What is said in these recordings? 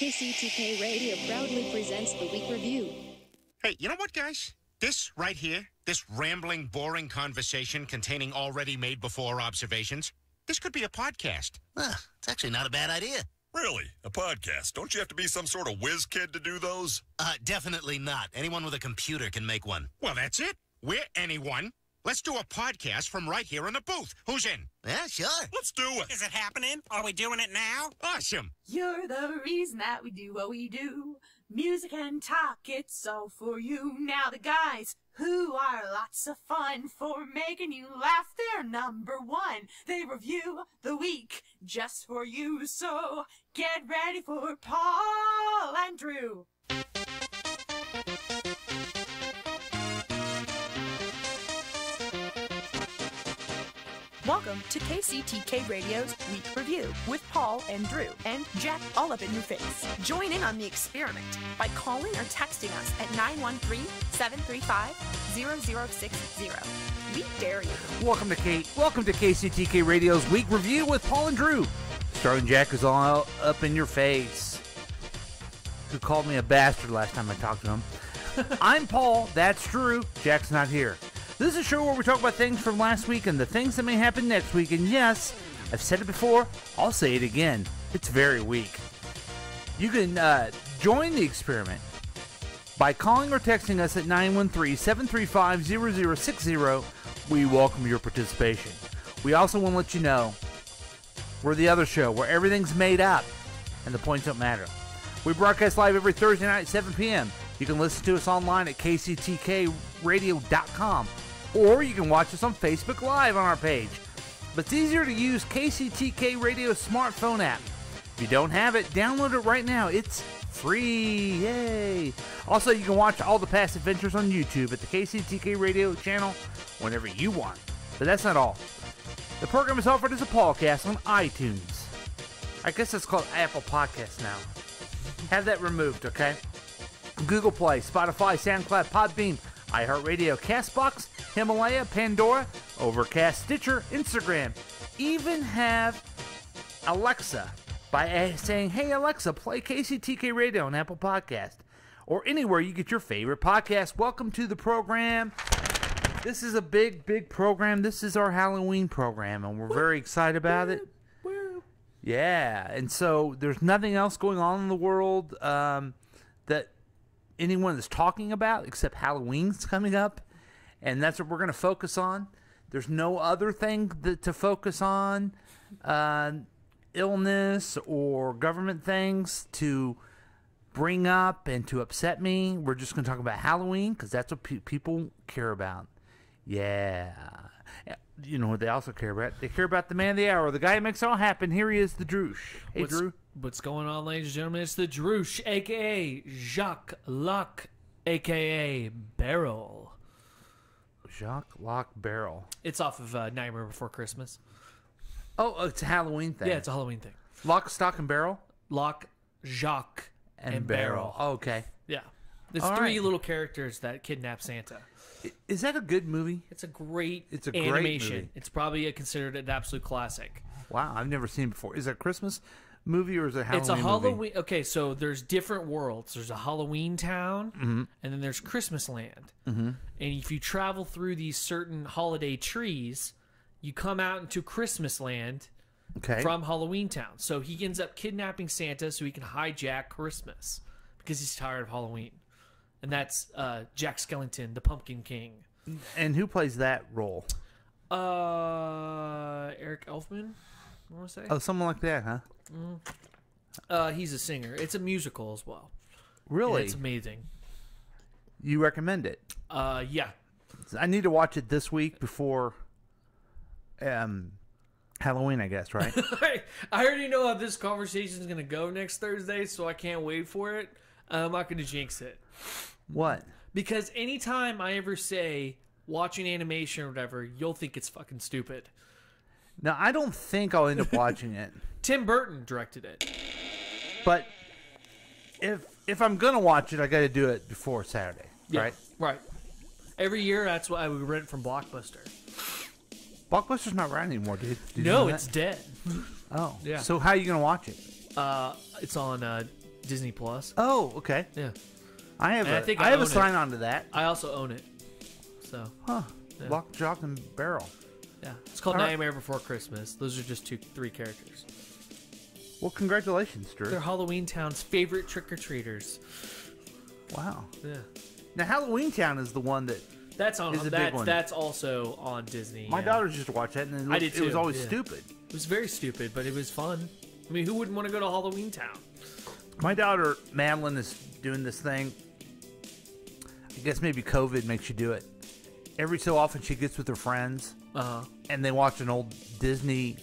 KCTK Radio proudly presents the Weak Review. Hey, you know what, guys? This right here, this rambling, boring conversation containing already made before observations, this could be a podcast. Huh, it's actually not a bad idea. Really? A podcast? Don't you have to be some sort of whiz kid to do those? Uh, definitely not. Anyone with a computer can make one. Well, that's it. We're anyone. Let's do a podcast from right here in the booth. Who's in? Yeah, sure. Let's do it. Is it happening? Are we doing it now? Awesome. You're the reason that we do what we do. Music and talk, it's all for you. Now the guys who are lots of fun for making you laugh, they're number one. They review the week just for you. So get ready for Paul and Drew. Welcome to KCTK Radio's Weak Review with Paul and Drew and Jack all up in your face. Join in on the experiment by calling or texting us at 913-735-0060. We dare you. Welcome to K. Welcome to KCTK Radio's Weak Review with Paul and Drew. Starring Jack is all up in your face. Who called me a bastard last time I talked to him? I'm Paul. That's Drew. Jack's not here. This is a show where we talk about things from last week and the things that may happen next week. And yes, I've said it before. I'll say it again. It's very weak. You can uh, join the experiment by calling or texting us at 913-735-0060. We welcome your participation. We also want to let you know we're the other show where everything's made up and the points don't matter. We broadcast live every Thursday night at 7 p.m. You can listen to us online at kctkradio.com or you can watch us on Facebook Live on our page. But it's easier to use KCTK Radio's smartphone app. If you don't have it, download it right now. It's free. Yay! Also, you can watch all the past adventures on YouTube at the KCTK Radio channel whenever you want. But that's not all. The program is offered as a podcast on iTunes. I guess it's called Apple Podcasts now. Have that removed, okay? Google Play, Spotify, SoundCloud, Podbean, iHeartRadio, Castbox, Himalaya, Pandora, Overcast, Stitcher, Instagram. Even have Alexa by saying, Hey Alexa, play KCTK Radio on Apple Podcast or anywhere you get your favorite podcast. Welcome to the program. This is a big, big program. This is our Halloween program, and we're very excited about it. Yeah, and so there's nothing else going on in the world um, that anyone is talking about except Halloween's coming up, and that's what we're going to focus on. There's no other thing that, to focus on, uh, illness or government things to bring up and to upset me. We're just going to talk about Halloween because that's what pe- people care about. Yeah. You know what they also care about? They care about the man of the hour, the guy who makes it all happen. Here he is, the Droosh. Hey, what's, Drew. What's going on, ladies and gentlemen? It's the Droosh, aka Jacques Luck, aka Barrel. Jacques Lock Barrel. It's off of uh, Nightmare Before Christmas. Oh, it's a Halloween thing. Yeah, it's a Halloween thing. Lock, Stock, and Barrel? Lock, Jacques, and, Barrel. Oh, okay. Yeah. There's All three right. little characters that kidnap Santa. I- Is that a good movie? It's a great It's a great animation. movie. It's probably a, considered an absolute classic. Wow, I've never seen it before. Is it a Christmas movie or is it a Halloween it's a movie? Halloween. Okay, so there's different worlds. There's a Halloween town, Mm-hmm. and then there's Christmas land. Mm-hmm. And if you travel through these certain holiday trees, you come out into Christmas land Okay. from Halloween town. So he ends up kidnapping Santa so he can hijack Christmas because he's tired of Halloween. And that's uh, Jack Skellington, the Pumpkin King. and who plays that role? Uh, Eric Elfman, I want to say. Oh, someone like that, huh? Uh, he's a singer. It's a musical as well. And Really? It's amazing. You recommend it? Uh, yeah. I need to watch it this week before um Halloween, I guess, right? I already know how this conversation is going to go next Thursday, so I can't wait for it. I'm not going to jinx it. what? Because anytime I ever say watching animation or whatever, you'll think it's fucking stupid. Now, I don't think I'll end up watching it, Tim Burton directed it. but if if I'm gonna watch it, I got to do it before Saturday, right? Right. Every year, that's why we rent from Blockbuster. Blockbuster's not around anymore, dude. Did no, know it's dead. oh yeah. So how are you gonna watch it? Uh, it's on uh, Disney Plus. Oh, okay. Yeah, I have And I a, think I I have a it. sign on to that. I also own it. So Huh. Yeah. Lock, jock, and barrel. Yeah, it's called All right. Nightmare Before Christmas. Those are just two, three characters. Well, congratulations, Drew. They're Halloween Town's favorite trick or treaters. Wow. Yeah, Now, Halloween Town is the one that that's on. It's a big That's one. that's also on Disney. my yeah. daughters used to watch that, and it, I looked- did it was always yeah. stupid. It was very stupid, but it was fun. I mean, who wouldn't want to go to Halloween Town? My daughter Madeline is doing this thing. I guess maybe COVID makes you do it. Every so often, she gets with her friends Uh huh. and they watched an old Disney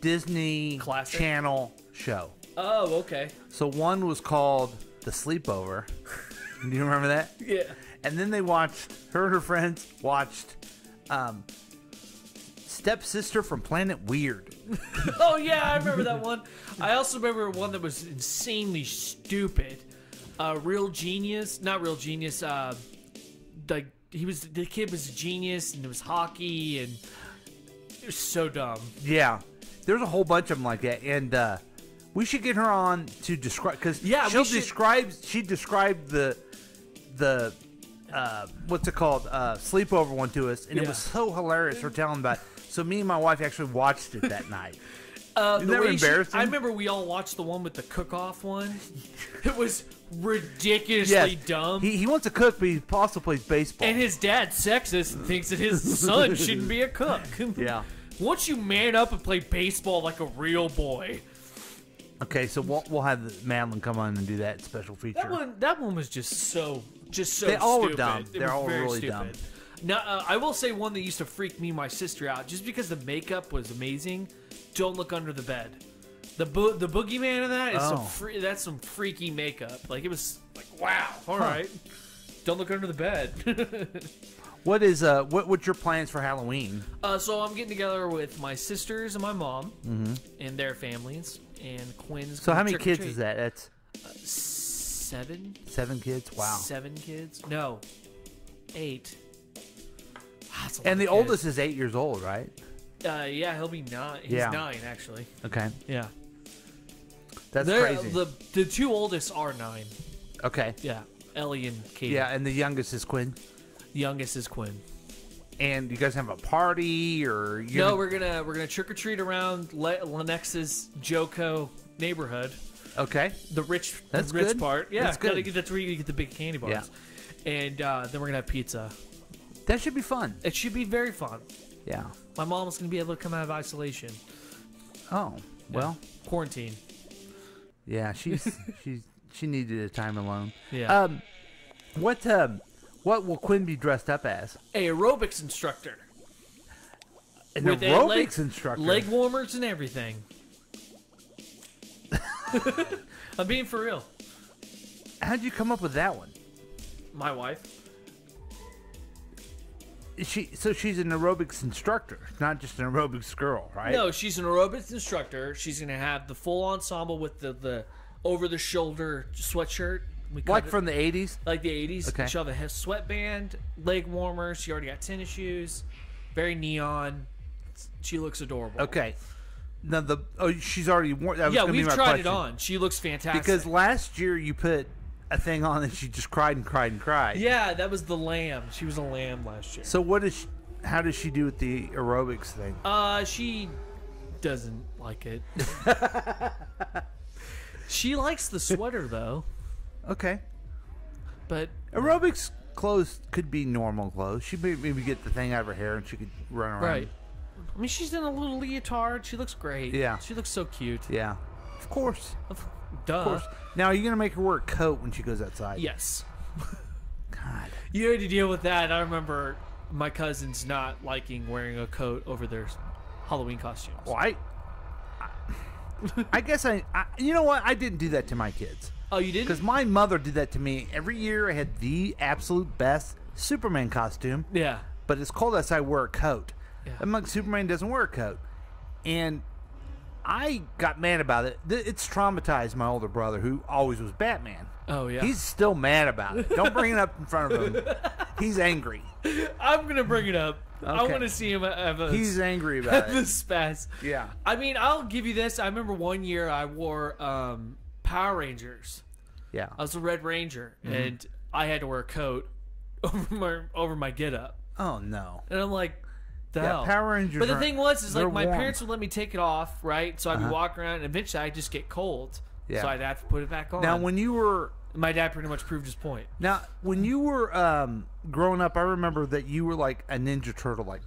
Disney Classic? Channel show. Oh, okay. So one was called The Sleepover. Do you remember that? Yeah. And then they watched her and her friends watched um, Stepsister from Planet Weird. Oh yeah, I remember that one. I also remember one that was insanely stupid. Uh, real genius, not real genius. Uh, like he was, the kid was a genius, and it was hockey, and it was so dumb. Yeah, there's a whole bunch of them like that, and uh, we should get her on to describe because Yeah, she'll should- describe. She described the the uh, what's it called uh, sleepover one to us, and it was so hilarious. Her telling about. It. So me and my wife actually watched it that night. Uh, Isn't that way she- embarrassing? I remember we all watched the one with the cook-off one. It was ridiculously dumb. He, he wants to cook, but he also plays baseball. and his dad's sexist and thinks that his son shouldn't be a cook. yeah. Once you man up and play baseball like a real boy, Okay, so we'll, we'll have Madeline come on and do that special feature. that one that one was just so just so They all were dumb. It They're all really stupid. dumb. Now, uh, I will say one that used to freak me and my sister out just because the makeup was amazing. Don't look under the bed. The bo- the boogeyman in that is Oh. some free- that's some freaky makeup. Like it was like wow. All right, don't look under the bed. What is uh what what's your plans for Halloween? uh, so I'm getting together with my sisters and my mom and their families and Quinn's. So how many kids is that? That's Seven. seven kids. Wow. Seven kids? No, eight. Wow, that's a lot And the kids. oldest is eight years old, right? Uh, yeah, he'll be nine. He's Yeah. nine actually. Okay, Yeah, that's They're- crazy. The the two oldest are nine. okay, Yeah, Ellie and Katie. yeah, and the youngest is Quinn. the youngest is Quinn. And you guys have a party, or you No, we're gonna we're gonna trick or treat around Le- Lenex's Joko neighborhood, okay. the rich That's the rich good. part. Yeah, That's good. get- that's where you get the big candy bars. Yeah. And uh, then we're gonna have pizza. That should be fun. It should be very fun. Yeah. My mom's gonna be able to come out of isolation, Oh well, quarantine. yeah. She's she's she needed a time alone. Yeah. Um, what um, what will Quinn be dressed up as? a aerobics instructor. An with aerobics leg- instructor. leg warmers and everything. I'm being for real. How'd you come up with that one? My wife. She so she's an aerobics instructor, not just an aerobics girl, right? No, she's an aerobics instructor. She's gonna have the full ensemble with the, the over the shoulder sweatshirt. We like it- from the '80s. like the 80s. Okay. She'll have a sweatband, leg warmer. She already got tennis shoes. Very neon. She looks adorable. Okay. Now the oh she's already worn. That was Yeah, we've tried it on. She looks fantastic. Because last year you put a thing on and she just cried and cried and cried. yeah, that was the lamb. She was a lamb last year. So what is? She, how does she do with the aerobics thing? Uh, she doesn't like it. she likes the sweater though, Okay. but Aerobics clothes could be normal clothes. She may maybe get the thing out of her hair and she could run around. right. I mean, she's in a little leotard. She looks great. Yeah. she looks so cute. Yeah. Of course. Duh. Of course. Now are you gonna make her wear a coat when she goes outside? Yes. God. You had to deal with that. I remember my cousins not liking wearing a coat over their Halloween costumes. Well, I. I- I guess I, I. You know what? I didn't do that to my kids. Oh, you didn't? Because my mother did that to me. Every year I had the absolute best Superman costume, Yeah. but it's cold outside, I wear a coat. Yeah. I'm like, Superman doesn't wear a coat. And I got mad about it. It's traumatized my older brother, who always was Batman. Oh yeah. He's still mad about it. Don't bring it up in front of him. He's angry. I'm gonna bring it up. I want to see him have a He's angry about have it. spaz. Yeah. I mean, I'll give you this. I remember one year I wore um, Power Rangers. Yeah. I was a Red Ranger, Mm-hmm. and I had to wear a coat over my over my get up. Oh no. And I'm like, the Yeah, hell? Power Rangers But the thing was, is like my warm. parents would let me take it off, right? So I'd be walking around, and eventually I'd just get cold. Yeah. So I'd have to put it back on. Now when you were my dad pretty much proved his point. now when you were um, growing up, I remember that you were like a Ninja Turtle, like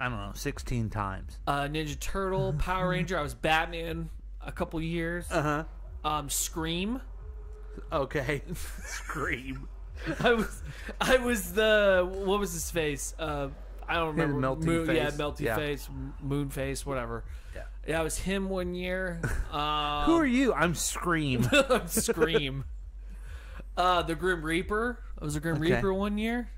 I don't know, sixteen times. Uh, Ninja Turtle, Power Ranger. I was Batman a couple years. Uh huh. Um, Scream. Okay. Scream. I was, I was the what was his face? Uh, I don't He had a remember. melty Moon, Yeah, melty Yeah. face, moon face, whatever. Yeah. Yeah, I was him one year. Um, Who are you? I'm Scream. Scream. uh, the Grim Reaper. I was a Grim Okay. Reaper one year.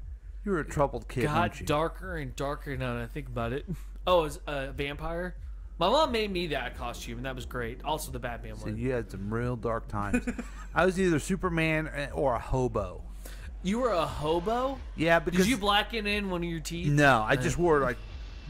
you were a troubled kid, Got darker and darker now that I think about it. Oh, it was a vampire. My mom made me that costume, and that was great. Also, the Batman So one. you had some real dark times. I was either Superman or a hobo. You were a hobo. Yeah, because Did you blacken in one of your teeth? no, I just wore like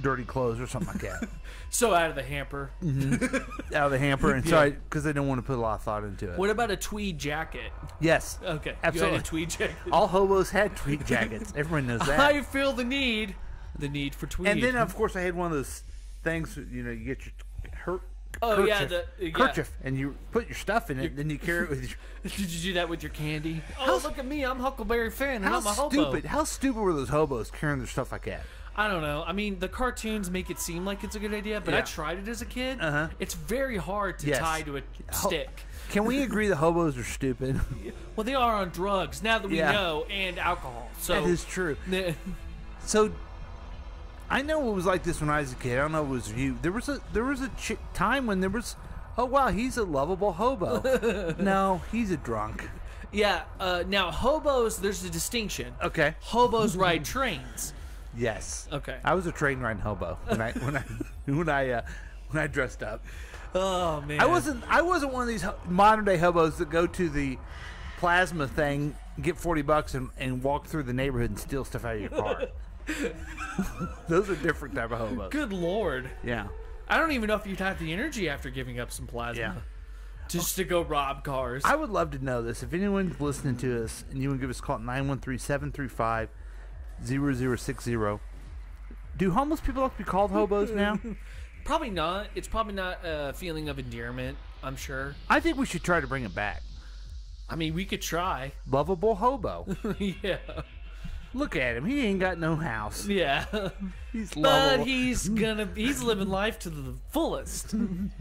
dirty clothes or something like that So out of the hamper. Mm-hmm. out of the hamper, and so because I didn't want to put a lot of thought into it. What about a tweed jacket? Yes, Okay, Absolutely. You had a tweed jacket. all hobos had tweed jackets. Everyone knows that. I feel the need, the need for tweed. and then of course I had one of those things. You know, you get your hurt. Oh, yeah, the- yeah. kerchief, and you put your stuff in it, then you carry it with your. did you do that with your candy? Oh, look at me! I'm Huckleberry Finn, and How I'm a hobo. stupid! How stupid were those hobos carrying their stuff like that? I don't know. I mean, the cartoons make it seem like it's a good idea, but I tried it as a kid. Uh-huh. It's very hard to Yes. tie to a stick. Can we agree the hobos are stupid? Well, they are on drugs now that we Yeah. know, and alcohol. So that is true. So, I know it was like this when I was a kid. I don't know if it was you. There was a there was a ch- time when there was, oh wow, he's a lovable hobo. no, he's a drunk. yeah. Uh, now hobos, there's a distinction. Okay. Hobos ride trains. Yes. Okay. I was a train riding hobo when I when I when I uh, when I dressed up. Oh man. I wasn't I wasn't one of these ho- modern day hobos that go to the plasma thing, get forty bucks, and, and walk through the neighborhood and steal stuff out of your car. Those are different type of hobos. Good lord. Yeah. I don't even know if you'd have the energy after giving up some plasma. Yeah. Just to go rob cars. I would love to know this. If anyone's listening to us and you want to give us a call at 913 735 0060, do homeless people have to be called hobos now? probably not. It's probably not a feeling of endearment. I'm sure. I think we should try to bring it back. I mean, we could try. Lovable hobo. yeah. Look at him. He ain't got no house. Yeah. He's but he's gonna. He's living life to the fullest.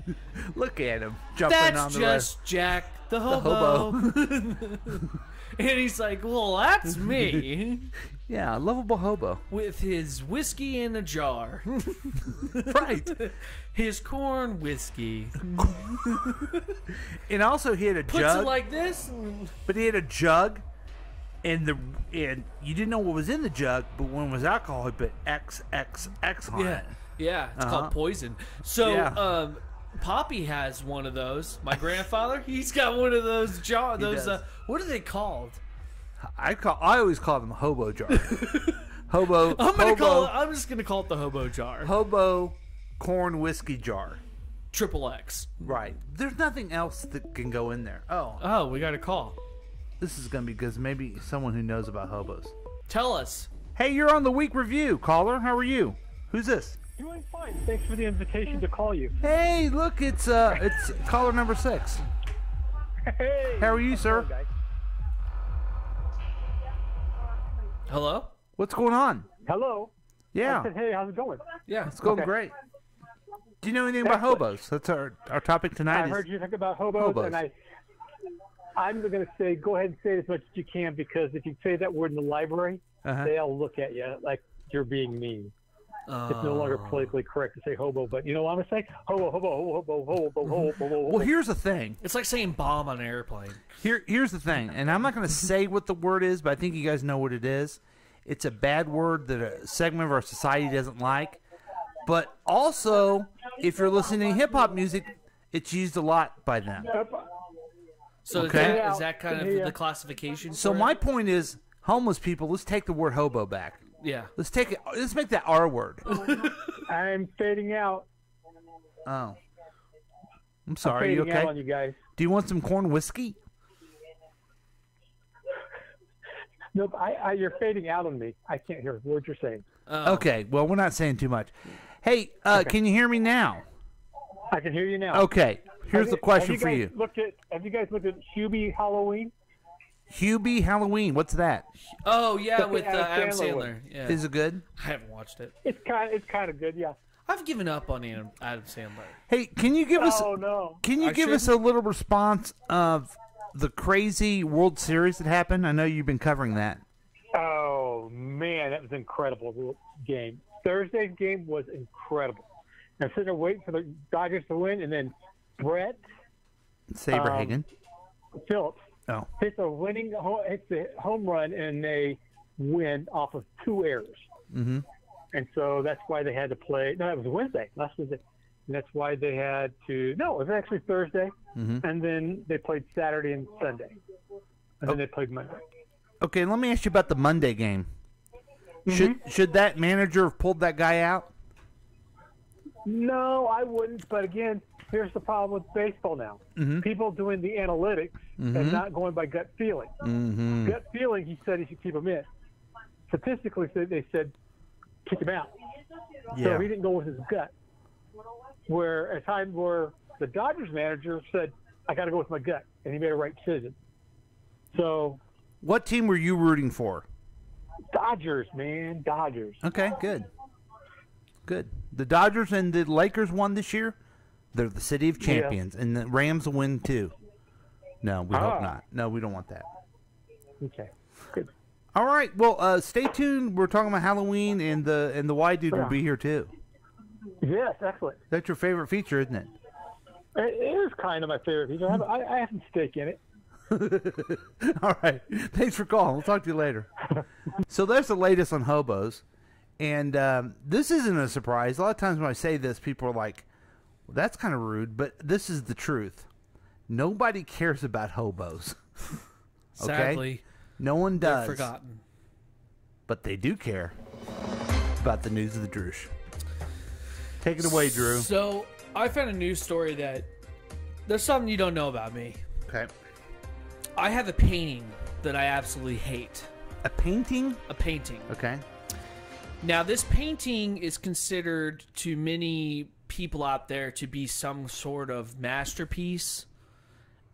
Look at him jumping on the That's the just Jack the hobo. and he's like, well, that's me. Yeah, lovable hobo. with his whiskey in a jar. Right. his corn whiskey. and also he had a Puts jug, it like this. but he had a jug, and the and you didn't know what was in the jug, but when was alcohol, he put X X X on Yeah, it. yeah, it's Uh-huh. called poison. So, Yeah. um, Poppy has one of those. My grandfather, he's got one of those jar. Those, uh, what are they called? I call I always call them hobo jar. hobo. I'm gonna hobo, call it. I'm just gonna call it the hobo jar. hobo corn whiskey jar. Triple X. Right. There's nothing else that can go in there. Oh, Oh, we got a call. This is gonna be because maybe someone who knows about hobos. Tell us. Hey, you're on the weak review, caller. How are you? Who's this? Doing fine. Thanks for the invitation to call you. Hey, look, it's uh, it's caller number six. Hey. How are you, sir? Hello, What's going on? Hello. I Yeah, said, hey, how's it going? Yeah. it's going okay. great. Do you know anything about hobos? That's our our topic tonight. I is- heard you talk about hobos, hobos. and I, I'm going to say, go ahead and say it as much as you can because if you say that word in the library, Uh-huh. they'll look at you like you're being mean. It's no longer Oh. politically correct to say hobo, but you know what I'm going to say? Hobo, hobo, hobo, hobo, hobo, hobo, hobo. Well, here's the thing. It's like saying bomb on an airplane. Here, here's the thing, and I'm not going to say what the word is, but I think you guys know what it is. It's a bad word that a segment of our society doesn't like. But also, if you're listening to hip hop music, it's used a lot by them. So Okay. is, that, that kind of the classification? So for it? my point is, homeless people. Let's take the word hobo back. yeah. Let's take it. Let's make that our word. I'm fading out. Oh. I'm sorry. You okay? out on you guys. Do you want some corn whiskey? Nope, I, I, you're fading out on me. I can't hear what you're saying. Oh. Okay. Well, we're not saying too much. Hey, uh, can you hear me now? I can hear you now. Okay. Here's Have the you- question have for guys you. Looked at? Have you guys looked at Hubie Halloween? Hubie Halloween. What's that? Oh yeah, with uh, Adam Adam Sandler Sandler. Yeah. Is it good? I haven't watched it. It's kind. It's kind of good. Yeah. I've given up on Adam, Adam Sandler. Hey, can you give us? Oh no. Can you I give us a little response of the crazy World Series that happened? I know you've been covering that. Oh man, that was an incredible game. Thursday's game was incredible. I'm sitting there waiting for the Dodgers to win, and then Brett Saberhagen. Phillips oh. hits a winning hits a home run, and they win off of two errors. Mm-hmm. And so that's why they had to play. No, it was Wednesday. Last Wednesday. And that's why they had to. No, it was actually Thursday. Mhm. And then they played Saturday and Sunday. And then they played Monday. Okay, let me ask you about the Monday game. Mm-hmm. Should should that manager have pulled that guy out? No, I wouldn't. But again, here's the problem with baseball now. Mhm. People doing the analytics Mhm. and not going by gut feeling. Mm-hmm. Gut feeling, he said he should keep him in. Statistically, they said kick him out. Yeah. So he didn't go with his gut. Where a time where the Dodgers manager said, "I got to go with my gut," and he made a right decision. So What team were you rooting for? Dodgers, man, Dodgers. Okay, good. Good. The Dodgers and the Lakers won this year. They're the city of Yeah. champions, and the Rams will win too. No, we Ah. hope not. No, we don't want that. Okay, good. All right. Well, uh, stay tuned. We're talking about Halloween, and the and the Why Dude will be here too. Yes, excellent. That's your favorite feature, isn't it? It is kind of my favorite feature. I have, I, I have some stake in it. All right. Thanks for calling. We'll talk to you later. so there's the latest on hobos. And um, this isn't a surprise. A lot of times when I say this, people are like, well, that's kind of rude, but this is the truth. Nobody cares about hobos. okay? Sadly, no one does. forgotten. But they do care about the news of the Droosh. Take it away, Drew. So I found a news story that there's something you don't know about me. Okay. I have a painting that I absolutely hate. A painting? A painting. Okay. Now, this painting is considered to many people out there to be some sort of masterpiece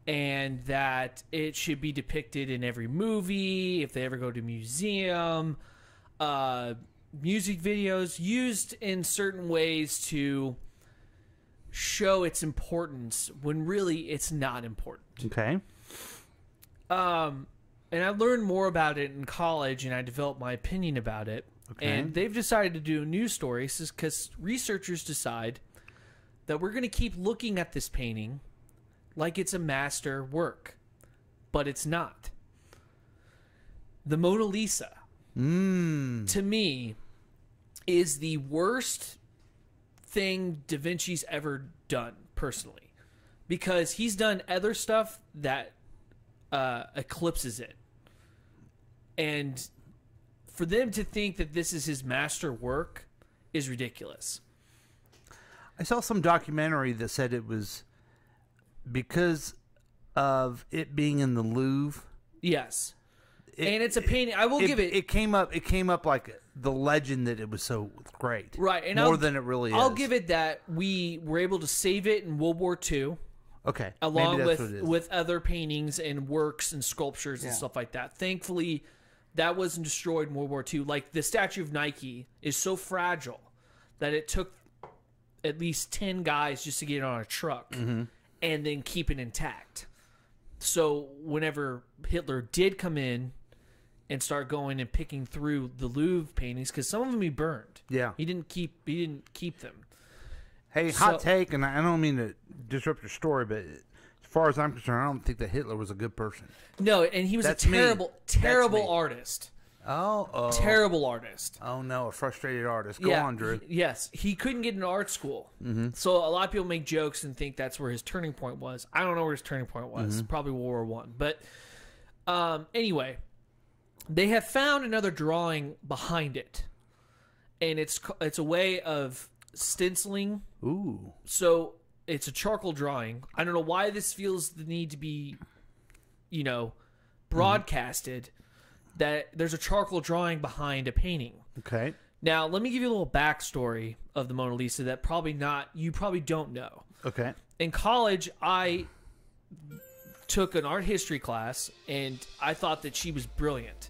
and that it should be depicted in every movie, if they ever go to museum, uh, music videos, used in certain ways to show its importance when really it's not important. Okay. Um, and I learned more about it in college, and I developed my opinion about it. Okay. And they've decided to do a news story because researchers decide that we're going to keep looking at this painting like it's a master work, but it's not. The Mona Lisa, Mm. to me, is the worst thing Da Vinci's ever done, personally, because he's done other stuff that uh, eclipses it. And for them to think that this is his master work is ridiculous. I saw some documentary that said it was because of it being in the Louvre. Yes. and it's a painting. I will give it. It came up. It came up like the legend that it was so great. right, and more I'll, than it really is. I'll give it that we were able to save it in World War II. Okay, along maybe that's what it with with other paintings and works and sculptures and Yeah. stuff like that. Thankfully, that wasn't destroyed in World War II. Like the statue of Nike is so fragile that it took at least ten guys just to get it on a truck Mhm. and then keep it intact. So whenever Hitler did come in and start going and picking through the Louvre paintings, because some of them he burned. Yeah. he didn't keep he didn't keep them. Hey, hot take, and I don't mean to disrupt your story, but as far as I'm concerned, I don't think that Hitler was a good person. No, and he was That's a terrible, That's terrible artist. Oh, oh, Terrible artist. Oh no, a frustrated artist. Go yeah, on, Drew. he- yes, he couldn't get into art school. Mhm. So a lot of people make jokes and think that's where his turning point was. I don't know where his turning point was. Mhm. Probably World War One. But um, anyway, they have found another drawing behind it, and it's it's a way of stenciling. Ooh. So it's a charcoal drawing. I don't know why this feels the need to be, you know, broadcasted. That there's a charcoal drawing behind a painting. Okay. Now, let me give you a little backstory of the Mona Lisa that probably not you probably don't know. Okay. In college, I took an art history class, and I thought that she was brilliant.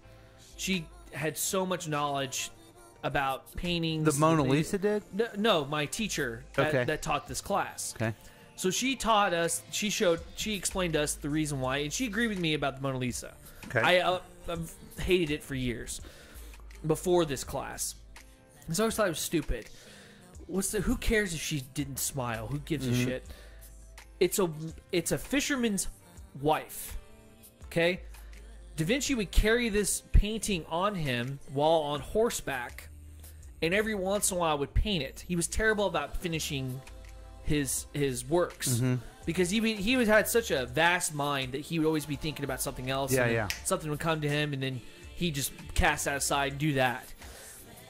She had so much knowledge about paintings. The Mona They- Lisa did? No, no my teacher that, Okay. that taught this class. Okay. So she taught us. She showed. She explained to us the reason why, and she agreed with me about the Mona Lisa. Okay. I uh, I've hated it for years before this class. So I always thought it was stupid. What's the? Who cares if she didn't smile? Who gives Mhm. a shit? It's a it's a fisherman's wife. Okay. Da Vinci would carry this painting on him while on horseback, and every once in a while would paint it. He was terrible about finishing his his works Mhm. Because he he was had such a vast mind that he would always be thinking about something else. Yeah, and yeah. Something would come to him, and then he just cast that aside and do that.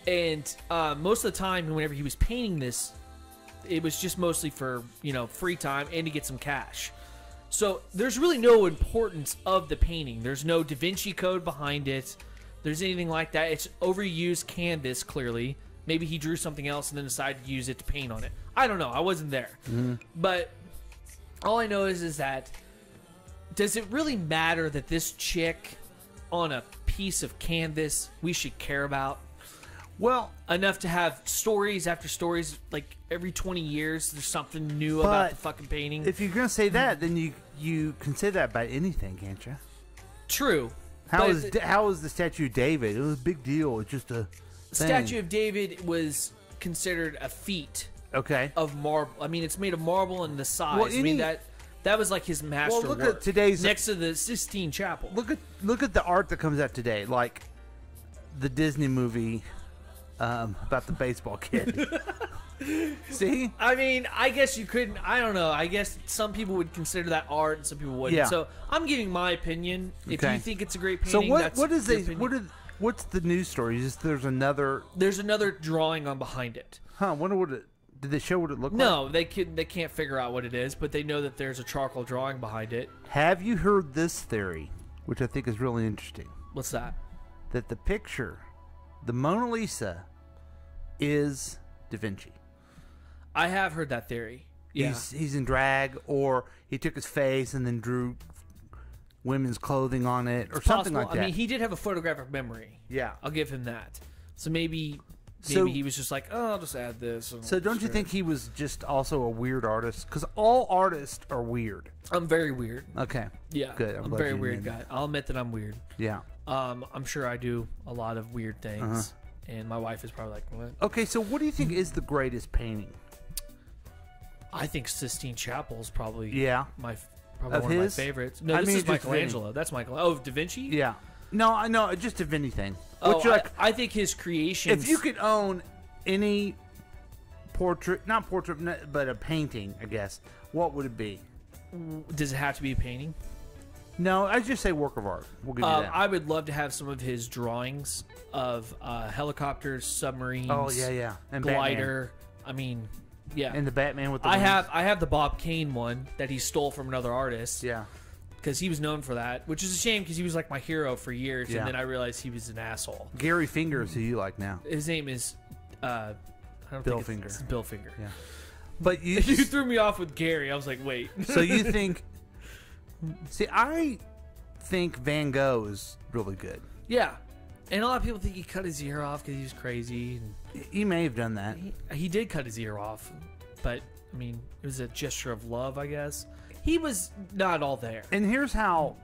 And uh, most of the time, whenever he was painting this, it was just mostly for you know free time and to get some cash. So there's really no importance of the painting. There's no Da Vinci Code behind it. There's anything like that. It's overused canvas clearly. Maybe he drew something else and then decided to use it to paint on it. I don't know. I wasn't there. But all I know is is that does it really matter that this chick on a piece of canvas we should care about? Well, enough to have stories after stories like every 20 years there's something new about the fucking painting. If you're gonna say that, then you you can say that about anything, can't you? True. How is it- how is the statue of David? It was a big deal. It's just a thing. Statue of David was considered a feat Okay. of marble. I mean, it's made of marble and the size. Well, I mean that that was like his master Well, look work. at today's next to the Sistine Chapel. Look at look at the art that comes out today, like the Disney movie um, about the baseball kid. See? I mean, I guess you couldn't. I don't know. I guess some people would consider that art, and some people wouldn't. Yeah. So I'm giving my opinion. If Okay. you think it's a great painting, So what what is opinion. what what's the news story? Is there's another? There's another drawing on behind it. Huh? I wonder what it did they show what it looked like? No, they can they can't figure out what it is, but they know that there's a charcoal drawing behind it. Have you heard this theory, which I think is really interesting? What's that? That the picture, the Mona Lisa, is Da Vinci. I have heard that theory. Yeah. He's he's in drag, or he took his face and then drew women's clothing on it, or It's something possible. like that. I mean, he did have a photographic memory. Yeah. I'll give him that. So maybe maybe So- he was just like, oh, I'll just add this. So don't you think he was just also a weird artist? Because all artists are weird. I'm very weird. Okay. Yeah. Good. I'm, I'm a very weird guy. that. I'll admit that I'm weird. Yeah. Um, I'm sure I do a lot of weird things, Uh-huh. and my wife is probably like, what? Okay, so what do you think is the greatest painting? I think Sistine Chapel is probably Yeah. my probably Of one his? of my favorites. No, I this mean, is. Michelangelo. That's Michael. Oh, Da Vinci. Yeah. No, I know just of anything. Oh, Which, like, I, I think his creation. if you could own any portrait, not portrait, but a painting, I guess, what would it be? does it have to be a painting? No, I just say work of art. We'll give you Um, that. I would love to have some of his drawings of uh, helicopters, submarines. Oh, yeah, yeah. And glider. I mean, yeah. And the Batman with the I wings. have I have the Bob Kane one that he stole from another artist. Yeah. Because he was known for that, which is a shame because he was like my hero for years, Yeah. and then I realized he was an asshole. Gary Fingers, who you like now. His name is uh, I don't Bill think it's, Finger. it's Bill Finger. Yeah. But you you threw me off with Gary. I was like, wait. so you think? See, I think Van Gogh is really good. Yeah, and a lot of people think he cut his ear off because he was crazy. And He may have done that. he, he did cut his ear off, but I mean, it was a gesture of love, I guess. He was not all there. And here's how.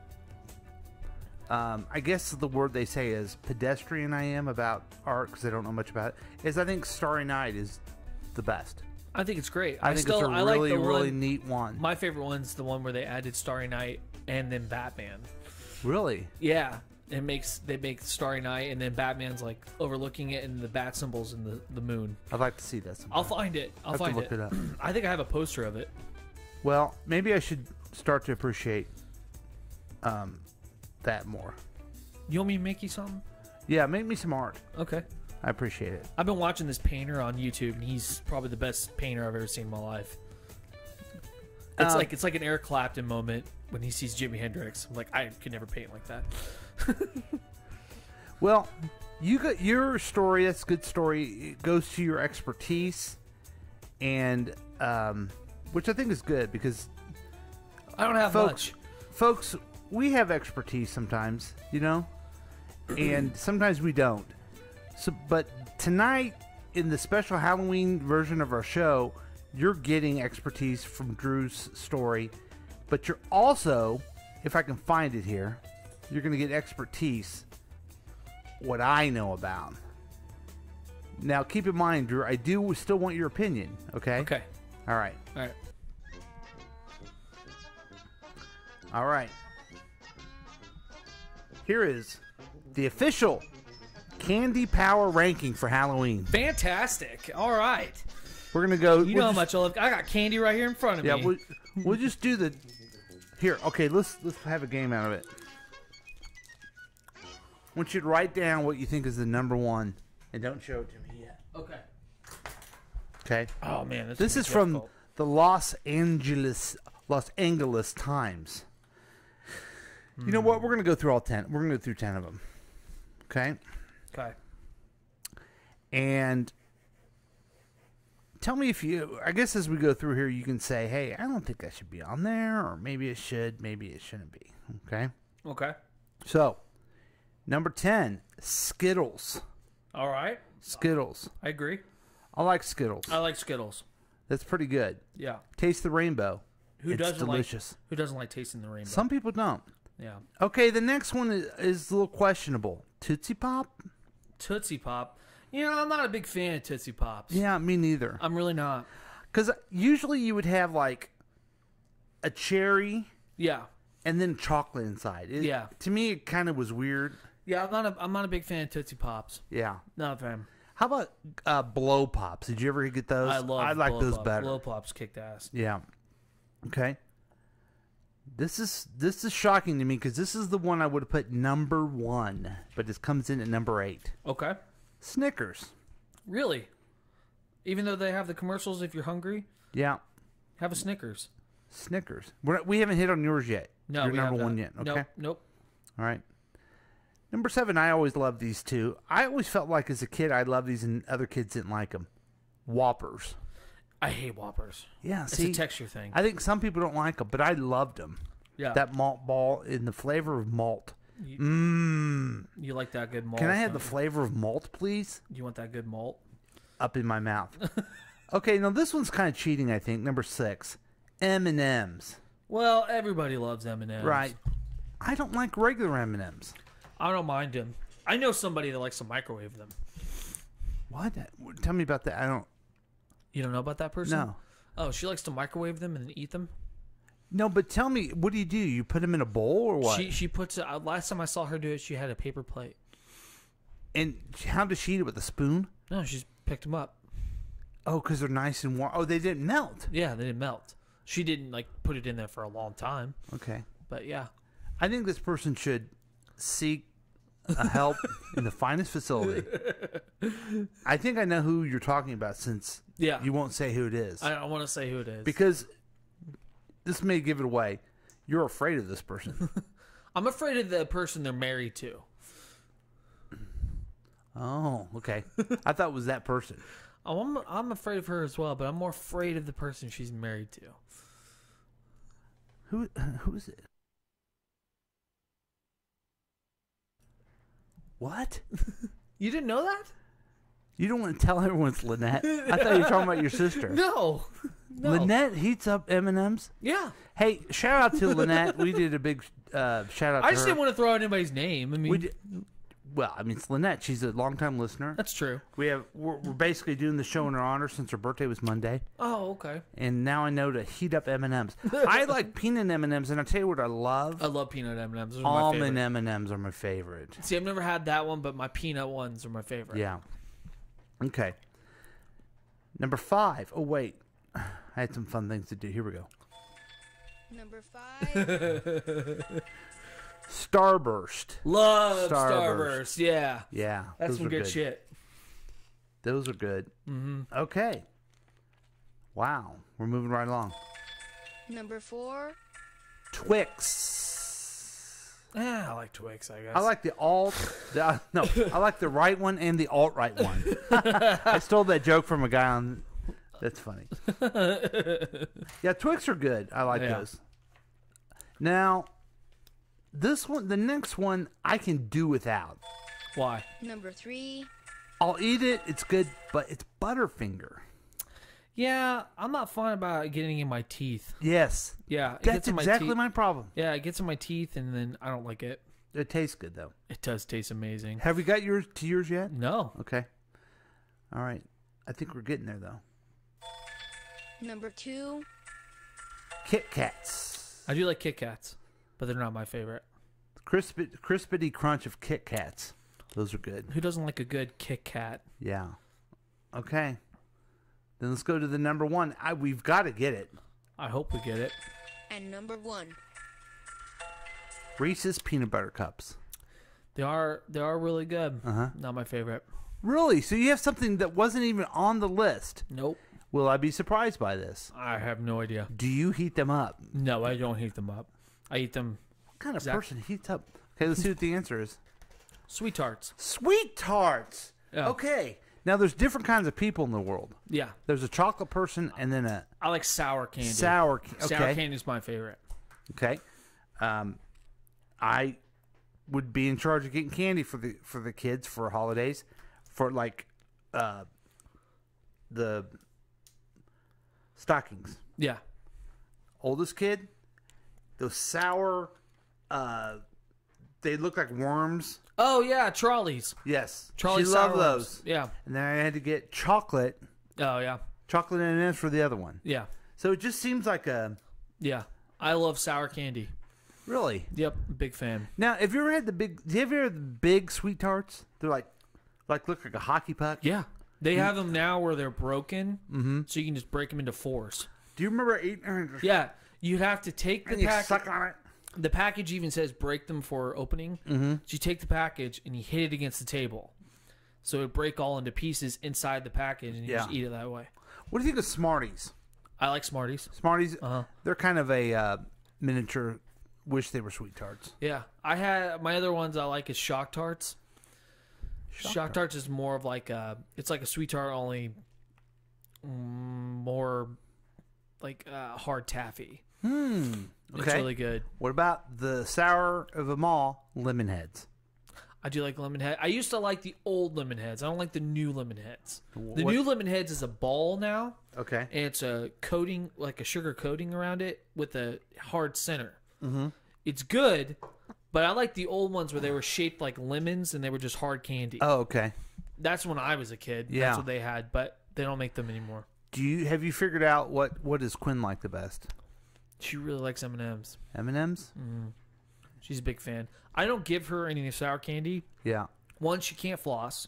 Um, I guess the word they say is pedestrian. I am about art because I don't know much about it. Is I think Starry Night is the best. I think it's great. I, think still, it's a I like really, the really one, neat one. My favorite one's the one where they added Starry Night and then Batman. Really? Yeah, it makes they make Starry Night and then Batman's like overlooking it and the bat symbols and the the moon. I'd like to see that. Sometime. I'll find it. I'll find it up. I think I have a poster of it. Well, maybe I should start to appreciate um, that more. You want me to make you something? Yeah, make me some art. Okay. I appreciate it. I've been watching this painter on YouTube, and he's probably the best painter I've ever seen in my life. It's Um, like it's like an Eric Clapton moment when he sees Jimi Hendrix. I'm like, I could never paint like that. Well, you got your story. That's a good story. It goes to your expertise, and um, which I think is good because I don't have folks, much. folks, we have expertise sometimes, you know, and sometimes we don't. So, but tonight in the special Halloween version of our show, you're getting expertise from Drew's story, but you're also, if I can find it here, you're going to get expertise what I know about. Now, keep in mind, Drew, I do still want your opinion. Okay. Okay. All right. All right. All right. Here is the official Candy Power ranking for Halloween. Fantastic. All right. We're gonna go. You we'll know how much I love. I got candy right here in front of Yeah, me. we'll, we'll just do the. Here, okay. Let's let's have a game out of it. I want you to write down what you think is the number one, and don't show it to me yet. okay. Okay. Oh man, this, This is from difficult. the Los Angeles Los Angeles Times. You know what? Hmm. We're gonna go through all ten. We're gonna go through ten of them. Okay. Okay. And tell me if you. I guess as we go through here, you can say, "Hey, I don't think that should be on there," or maybe it should, maybe it shouldn't be. Okay. Okay. So, number ten, Skittles. All right. Skittles. I agree. I like Skittles. I like Skittles. That's pretty good. Yeah. Taste the rainbow. Who it's doesn't delicious. like Who doesn't like tasting the rainbow? Some people don't. Yeah. Okay, the next one is, is a little questionable. Tootsie Pop? Tootsie Pop. You know, I'm not a big fan of Tootsie Pops. Yeah, me neither. I'm really not. Because usually you would have like a cherry Yeah. and then chocolate inside. It- Yeah. To me, it kind of was weird. Yeah, I'm not a I'm not a big fan of Tootsie Pops. Yeah. Not a fan. How about uh, blow pops? Did you ever get those? I love I like Blow those Pops. better. Blow Pops kicked ass. Yeah. Okay. This is this is shocking to me because this is the one I would have put number one, but this comes in at number eight. Okay. Snickers. Really? Even though they have the commercials if you're hungry, Yeah. have a Snickers. Snickers. We're, not- we haven't hit on yours yet. No, You're we number have one not. yet. Okay. Nope. Nope. All right. Number seven. I always loved these two. I always felt like as a kid I loved these and other kids didn't like them. Whoppers. I hate Whoppers. Yeah. It's see, a texture thing. I think some people don't like them, but I loved them. Yeah. That malt ball in the flavor of malt. You- Mmm. You like that good malt? Can I have the flavor of malt, please? you? You want that good malt? Up in my mouth. okay, now this one's kind of cheating. I think number six, M and M's. Well, everybody loves M and M's. Right. I don't like regular M and M's. I don't mind them. I know somebody that likes to microwave them. What? Tell me about that. I don't. You don't know about that person? No. Oh, she likes to microwave them and then eat them. No, but tell me, what do you do? You put them in a bowl or what? She she puts it. Uh, last time I saw her do it, she had a paper plate. and how does she eat it with a spoon? No, she's picked them up. Oh, because they're nice and warm. Oh, they didn't melt. Yeah, they didn't melt. She didn't like put it in there for a long time. Okay. But yeah, I think this person should seek a help in the finest facility. I think I know who you're talking about since Yeah. you won't say who it is. I don't want to say who it is because this may give it away. You're afraid of this person. I'm afraid of the person they're married to. oh, okay. I thought it was that person. Oh, I'm I'm afraid of her as well, but I'm more afraid of the person she's married to. Who who is it? What? You didn't know that? You don't want to tell everyone it's Lynette? I thought you were talking about your sister. No. No. Lynette heats up M and M's. Yeah. Hey, shout out to Lynette. We did a big uh, shout out. I to just her. didn't want to throw out anybody's name. I mean, We did, well, I mean, it's Lynette. She's a longtime listener. that's true. We have we're, we're basically doing the show in her honor since her birthday was Monday, Oh, okay. and now I know to heat up M and M's. I like peanut M and M's, and I tell you what I love. I love peanut M and M's. Are my Almond favorite. M and M's are my favorite. See, I've never had that one, but my peanut ones are my favorite. Yeah. Okay. Number five. Oh wait, I had some fun things to do. Here we go. Number five. Starburst. Love Starburst. Starburst. Yeah, Yeah, that's some are good, shit. Those are good. Mm-hmm. Okay. Wow, we're moving right along. Number four. Twix. Ah, I like Twix. I guess. I like the alt. The, uh, no, I like the right one and the alt right one. I stole that joke from a guy on. That's funny. Yeah, Twix are good. I like Yeah. those. Now, this one, the next one, I can do without. Why? Number three. I'll eat it. It's good, but it's Butterfinger. Yeah, I'm not fun about getting in my teeth. Yes, Yeah, it that's gets in my exactly teeth. my problem. Yeah, it gets in my teeth, and then I don't like it. It tastes good though. It does taste amazing. Have we got yours to yours yet? No. Okay. All right. I think we're getting there though. Number two. Kit Kats. I do like Kit Kats, but they're not my favorite. Crispy, crispity crunch of Kit Kats. Those are good. Who doesn't like a good Kit Kat? Yeah. Okay. Then let's go to the number one. I, we've got to get it. I hope we get it. And number one. Reese's peanut butter cups. They are they are really good. Uh-huh. Not my favorite. Really? So you have something that wasn't even on the list? Nope. Will I be surprised by this? I have no idea. Do you heat them up? No, I don't heat them up. I eat them What kind of Exact- person heats up? Okay, let's see what the answer is. sweet tarts. Sweet tarts. Yeah. Okay. Now there's different kinds of people in the world. Yeah. There's a chocolate person and then a I like sour candy. sour. Okay. Sour candy is my favorite. Okay. Um, I would be in charge of getting candy for the for the kids for holidays, for like, uh, the stockings. Yeah. Oldest kid, those sour, uh, they look like worms. Oh yeah, Trollis. Yes, Trollis. she loved worms. those. Yeah. And then I had to get chocolate, Oh yeah. chocolate and M for the other one. Yeah. So it just seems like a Yeah. I love sour candy. really. Yep, big fan. Now, have you ever had the big? Have you ever had the big sweet tarts? They're like, like look like a hockey puck. Yeah. They have them now where they're broken, mm-hmm. so you can just break them into fours. Do you remember eating? Yeah, you'd have to take the And you package. suck on it. The package even says break them for opening. Mm-hmm. So you take the package and you hit it against the table, so it would break all into pieces inside the package, and you just eat it that way. What do you think of Smarties? I like Smarties. Smarties, Uh-huh. they're kind of a uh, miniature. Wish they were sweet tarts. Yeah, I had my other ones I like is Shock Tarts. Shock, Tarts is more of like a, it's like a sweet tart only, mm, more like uh, hard taffy. Hmm. It's Okay. really good. What about the sour of them all? Lemon heads. I do like lemon head. I used to like the old lemon heads. I don't like the new lemon heads. The What- new lemon heads is a ball now, Okay. and it's a coating like a sugar coating around it with a hard center. Mm-hmm. It's good, but I like the old ones where they were shaped like lemons and they were just hard candy. Oh, okay. That's when I was a kid. Yeah. That's what they had, but they don't make them anymore. Do you have you figured out what what does Quinn like the best? She really likes M and M's. M and M's. She's a big fan. I don't give her any sour candy. Yeah. One, she can't floss,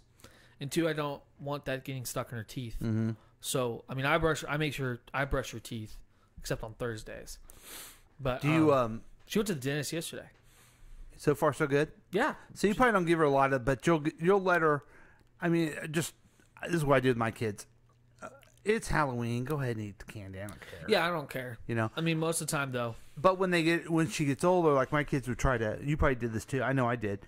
and two, I don't want that getting stuck in her teeth. Mm-hmm. So, I mean, I brush. I make sure I brush her teeth, except on Thursdays. But Do you um, um? she went to the dentist yesterday. So far, so good. Yeah. So you probably don't give her a lot of, but you'll you'll let her. I mean, just this is what I do with my kids. It's Halloween. Go ahead and eat the candy. I don't care. Yeah, I don't care. You know. I mean, most of the time though. But when they get when she gets older, like my kids would try to. You probably did this too. I know I did.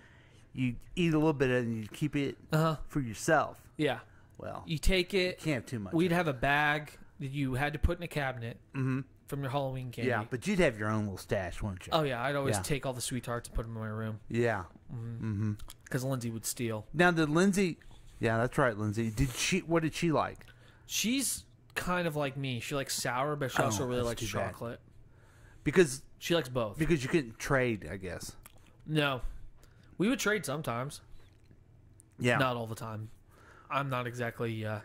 You eat a little bit of it and you keep it Uh-huh. for yourself. Yeah. Well, You take it. can't have too much. We'd have a bag that you had to put in a cabinet from your Halloween candy. yeah, but you'd have your own little stash, wouldn't you? Oh yeah, I'd always Yeah. take all the sweet tarts and put them in my room yeah. Mm-hmm. because Lindsay would steal. Now did Lindsay? Yeah, that's right, Lindsay. Did she? What did she like? She's kind of like me. She likes sour, but she Oh, also really that's likes too bad. chocolate. Because She likes both. because you couldn't trade, I guess. No, we would trade sometimes, Yeah. not all the time. I'm not exactly uh,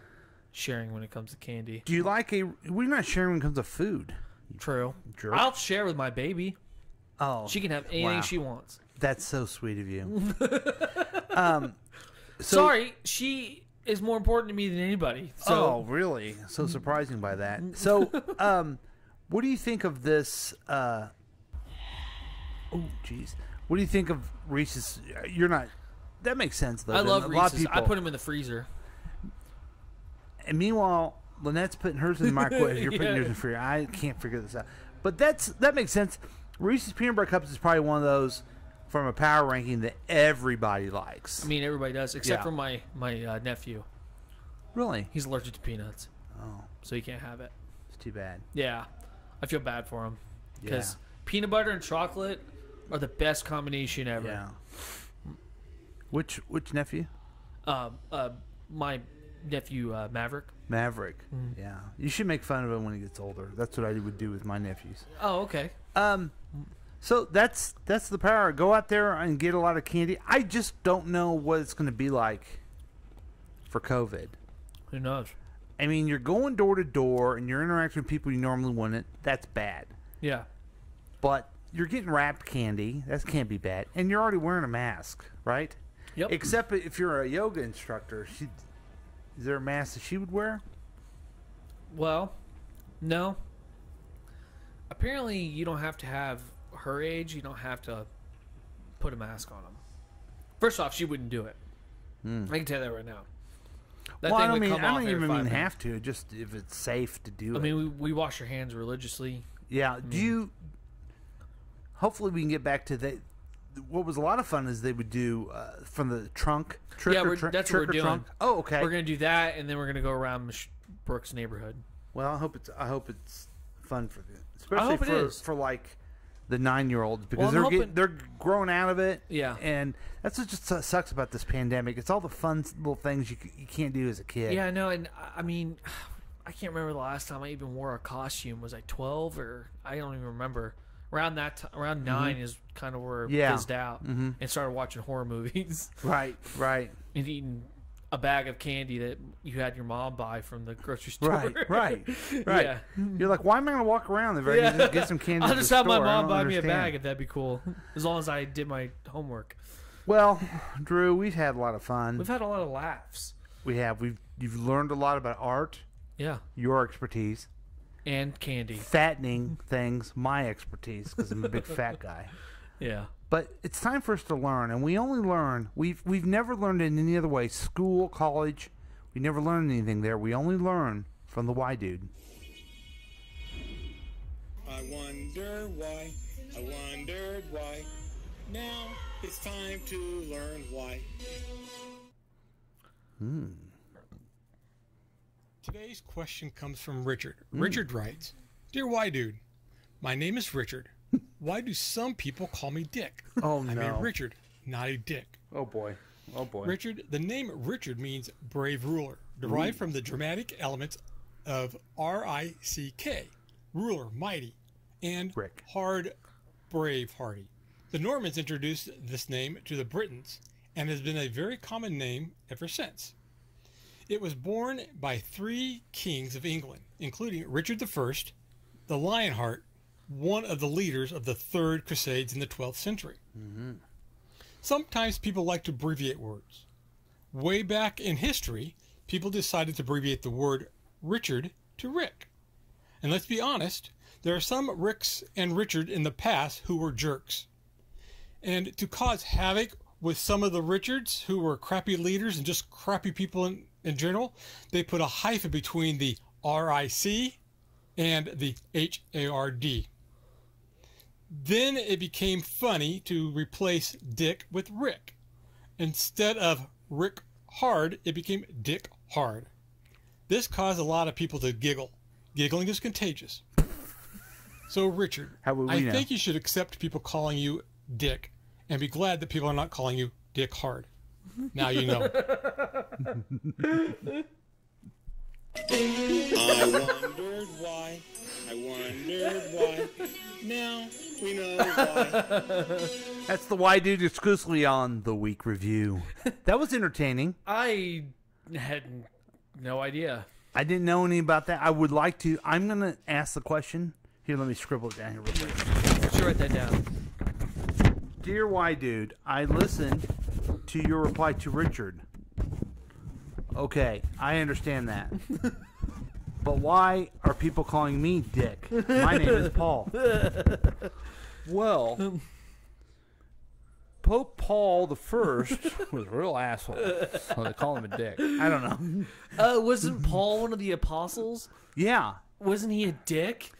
sharing when it comes to candy. Do you like a? We're not sharing when it comes to food. True. Jerk. I'll share with my baby. Oh, She can have anything Wow. she wants. that's so sweet of you. um, so, Sorry, she is more important to me than anybody. So oh, really? So surprising by that. So, um, what do you think of this? Uh, oh, jeez. What do you think of Reese's? You're not. That makes sense though. I love it? a lot of Reese's. people. I put them in the freezer. And meanwhile, Lynette's putting hers in the microwave. You're putting Yeah. yours in the freezer. I can't figure this out. but that's that makes sense. Reese's peanut butter cups is probably one of those from a power ranking that everybody likes. I mean, everybody does, except Yeah. for my my uh, nephew. Really? He's allergic to peanuts. Oh. So he can't have it. It's too bad. Yeah, I feel bad for him because Yeah. peanut butter and chocolate are the best combination ever. Yeah. Which which nephew? Uh, uh, my nephew uh, Maverick. Maverick. Mm. Yeah. You should make fun of him when he gets older. That's what I would do with my nephews. Oh, okay. Um so that's that's the power. Go out there and get a lot of candy. I just don't know what it's going to be like for COVID. Who knows? I mean, you're going door to door and you're interacting with people you normally wouldn't. That's bad. Yeah. But you're getting wrapped candy. That can't be bad. And you're already wearing a mask, right? Yep. Except if you're a yoga instructor, she, is there a mask that she would wear? Well, no. Apparently, you don't have to have her age. You don't have to put a mask on them. First off, she wouldn't do it. I can tell you that right now. That well, I don't mean I don't even mean minutes. have to. Just if it's safe to do I it. mean, we, we wash our hands religiously. Yeah. Do you? Hopefully, we can get back to that. What was a lot of fun is they would do uh, from the trunk. Trick yeah, or tr- that's trick what we're doing. trunk. Oh, okay. We're gonna do that, and then we're gonna go around Brooks' neighborhood. Well, I hope it's I hope it's fun for them, especially hope for is. for like the nine year olds because I'm they're hoping- getting, they're growing out of it. Yeah. and that's what just sucks about this pandemic. It's all the fun little things you you can't do as a kid. Yeah, I know, and I- mean, I can't remember the last time I even wore a costume. Was I twelve or I don't even remember. Around that, t- around 9 is kind of where Mm-hmm. Yeah. fizzed out, Mhm. and started watching horror movies Right. Right. and eating a bag of candy that you had your mom buy from the grocery store. Right. Right. Right. Yeah. You're like, why am I going to walk around the very Yeah. get some candy? I'll just have my store? I mom buy me a bag if that'd be cool, as long as I did my homework. Well, Drew, we've had a lot of fun. We've had a lot of laughs. we have. We've you've learned a lot about art, Yeah, your expertise, and candy. fattening things, my expertise because I'm a big fat guy. Yeah. But it's time for us to learn, and we only learn. We've we've never learned in any other way. School, college, we never learned anything there. We only learn from the why dude. I wonder why, I wondered why. Now it's time to learn why. Hmm. Today's question comes from Richard. Richard writes Dear Why Dude, my name is Richard. Why do some people call me Dick? Oh no. No! a Richard, not a Dick. Oh boy! Oh boy! Richard, the name Richard means brave ruler, derived from the Germanic elements of R I C K, ruler, mighty, and Rick. hard, brave, hardy. The Normans introduced this name to the Britons and has been a very common name ever since. It was borne by three kings of England, including Richard I, the Lionheart, one of the leaders of the Third Crusades in the 12th century. Mm-hmm. Sometimes people like to abbreviate words. Way back in history, people decided to abbreviate the word Richard to Rick. And let's be honest, there are some Ricks and Richard in the past who were jerks. And to cause havoc with some of the Richards who were crappy leaders and just crappy people in, in general, they put a hyphen between the RIC and the HARD. Then it became funny to replace Dick with Rick. Instead of Rick Hard, it became Dick Hard. This caused a lot of people to giggle. Giggling is contagious. So, Richard, How would we I know? think you should accept people calling you Dick and be glad that people are not calling you Dick Hard. Now you know. I um, wondered why. I wondered why. Now we know why. That's the Why Dude exclusively on the Weak Review. That was entertaining. I had no idea. I didn't know any about that. I would like to. I'm gonna ask the question. Here, let me scribble it down here real quick. Let's write that down. Dear Why Dude, I listened to your reply to Richard. Okay, I understand that. but why are people calling me Dick? My name is Paul. Well, Pope Paul the First was a real asshole. So they call him a dick. I don't know. Uh, wasn't Paul one of the apostles? Yeah, Wasn't he a dick?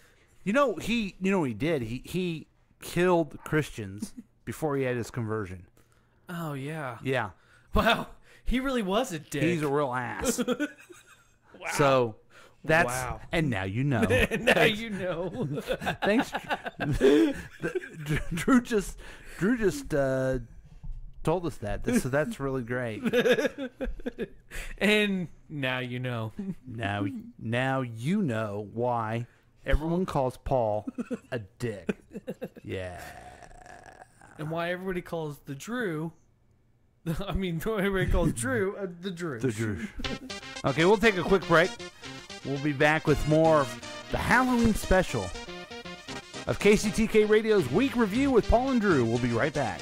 You know he. You know what he did. He he killed Christians before he had his conversion. Oh yeah. Yeah, Wow. He really was a dick. he's a real ass. wow. So that's Wow. and now you know. now Thanks. you know. Thanks, Drew. Drew just Drew just uh, told us that, so that's really great. and now you know. Now, now you know why everyone calls Paul a dick. Yeah. And why everybody calls the Drew. I mean, everybody calls Drew uh, the Drew. The Drew. Okay, we'll take a quick break. We'll be back with more of the Halloween special of KCTK Radio's Weak Review with Paul and Drew. We'll be right back.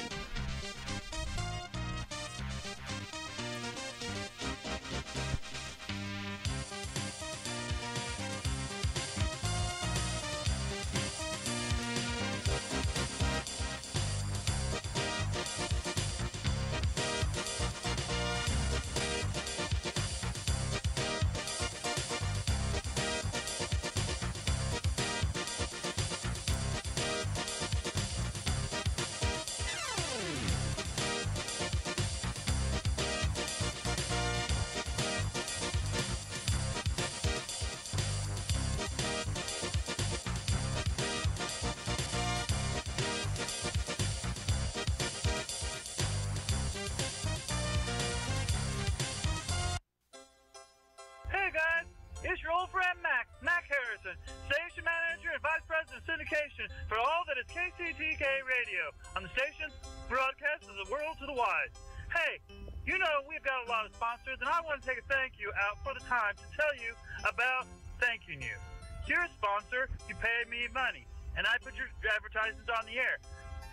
You're a sponsor, you pay me money, and I put your advertisements on the air.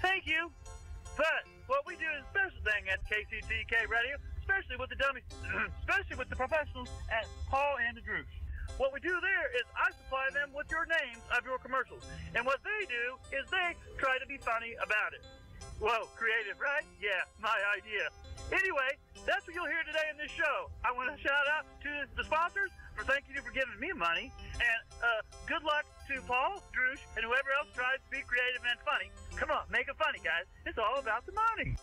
Thank you. But what we do is a special thing at KCTK Radio, especially with the dummies, especially with the professionals at Paul and the Drews. What we do there is I supply them with your names of your commercials. And what they do is they try to be funny about it. Whoa, creative, right? Yeah, my idea. Anyway, that's what you'll hear today in this show. I want to shout out to the sponsors for thanking you for giving me money. And uh, good luck to Paul, Droosh, and whoever else tries to be creative and funny. Come on, make it funny, guys. It's all about the money.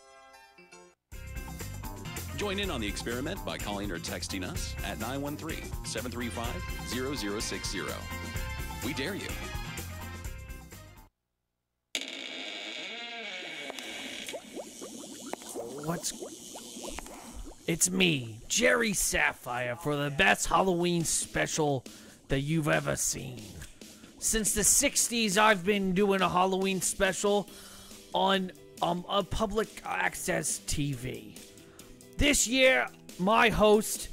Join in on the experiment by calling or texting us at 913 735 0060. We dare you. What's. It's me, Jerry Sapphire, for the best Halloween special that you've ever seen. Since the 60s, I've been doing a Halloween special on um, a public access TV. This year, my host,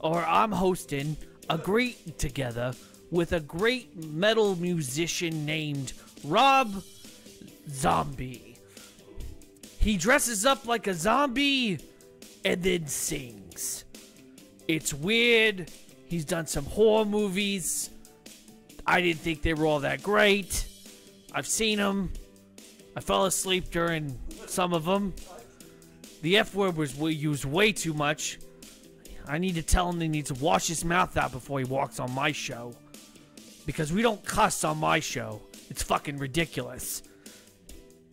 or I'm hosting, a agreed together with a great metal musician named Rob Zombie. He dresses up like a zombie and then sings. It's weird. He's done some horror movies. I didn't think they were all that great. I've seen them. I fell asleep during some of them. The F word was used way too much. I need to tell him he needs to wash his mouth out before he walks on my show. Because we don't cuss on my show. It's fucking ridiculous.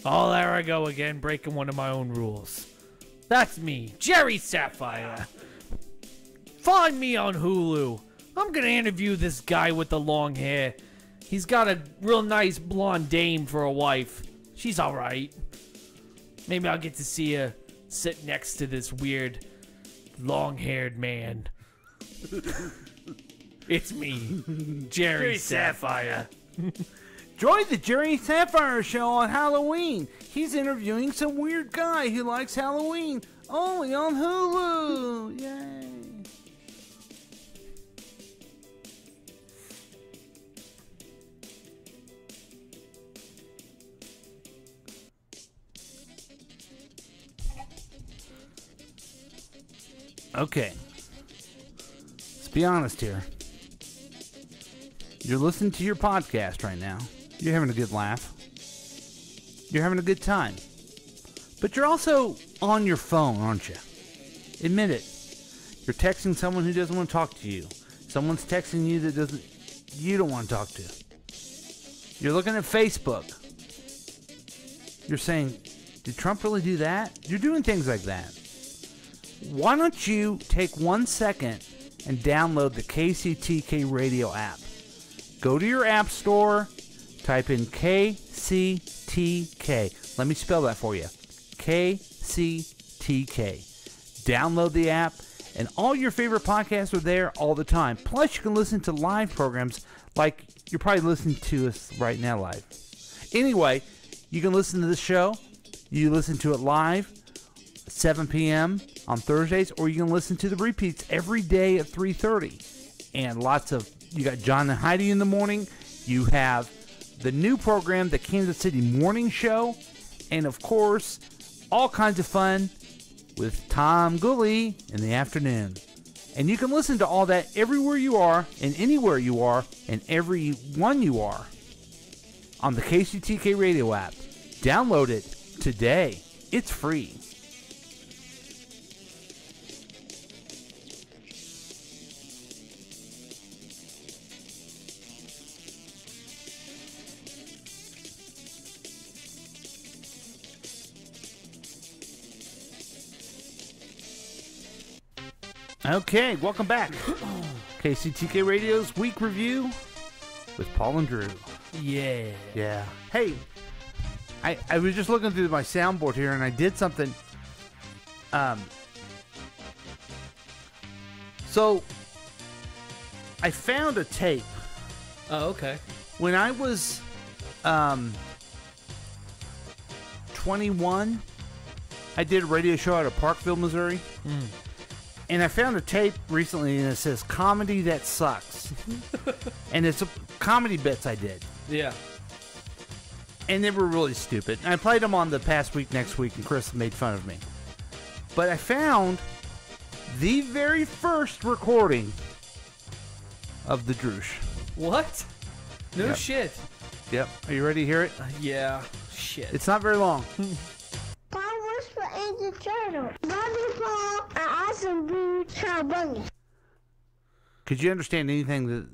Oh, there I go again, breaking one of my own rules. That's me, Jerry Sapphire. Find me on Hulu. I'm gonna interview this guy with the long hair. He's got a real nice blonde dame for a wife. She's alright. Maybe I'll get to see her sit next to this weird, long haired man. it's me, Jerry, Jerry Sapphire. Join the Jerry Sapphire Show on Halloween. He's interviewing some weird guy who likes Halloween only on Hulu. Yay. Okay. Let's be honest here. You're listening to your podcast right now. You're having a good laugh. You're having a good time. But you're also on your phone, aren't you? Admit it. You're texting someone who doesn't want to talk to you. Someone's texting you that doesn't you don't want to talk to. You're looking at Facebook. You're saying, did Trump really do that? You're doing things like that. Why don't you take one second and download the KCTK radio app? Go to your app store, type in KCTK. Let me spell that for you KCTK. Download the app, and all your favorite podcasts are there all the time. Plus, you can listen to live programs like you're probably listening to us right now live. Anyway, you can listen to the show. You listen to it live, 7 p.m. on Thursdays, or you can listen to the repeats every day at 3:30. And lots of you got John and Heidi in the morning. You have the new program, the Kansas City Morning Show, and of course, all kinds of fun with Tom Gooley in the afternoon. And you can listen to all that everywhere you are, and anywhere you are, and every one you are on the KCTK radio app. Download it today. It's free. Okay, welcome back. KCTK Radio's Weak Review with Paul and Drew. Yeah. Yeah. Hey, I I was just looking through my soundboard here and I did something. Um. So I found a tape. Oh, okay. When I was um 21, I did a radio show out of Parkville, Missouri. Mm. And I found a tape recently and it says comedy that sucks. and it's a comedy bits I did. Yeah. And they were really stupid. And I played them on the past week, next week, and Chris made fun of me. But I found the very first recording of the Droosh. What? No Yep. shit. Yep. Are you ready to hear it? yeah. Shit. It's not very long. Powers for Angel Turtle. Bobby Paul and Awesome Boo Cowabunga. Could you understand anything that.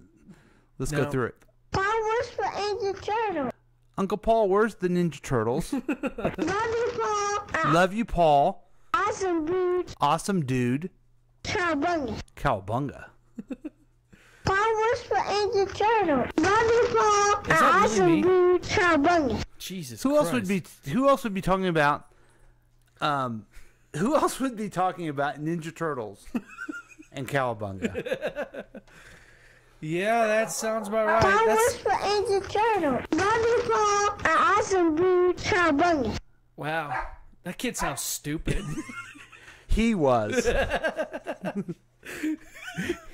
Let's go through it. Powers for Angel Turtle. Uncle Paul, where's the Ninja Turtles? Bobby Paul and Love you, Paul. Awesome Boo Awesome dude. Cowabunga. Cowabunga. Powers for Angel Turtle. Bobby Paul and that really Awesome me? Boo Cowabunga. Jesus. Who else would be? Who else would be talking about? Um, who else would be talking about Ninja Turtles and Cowabunga? Yeah, that sounds about right. Powers That's for Angel Turtle. Bobby Paul and Awesome Boo Cowabunga. wow. That kid sounds stupid. he was.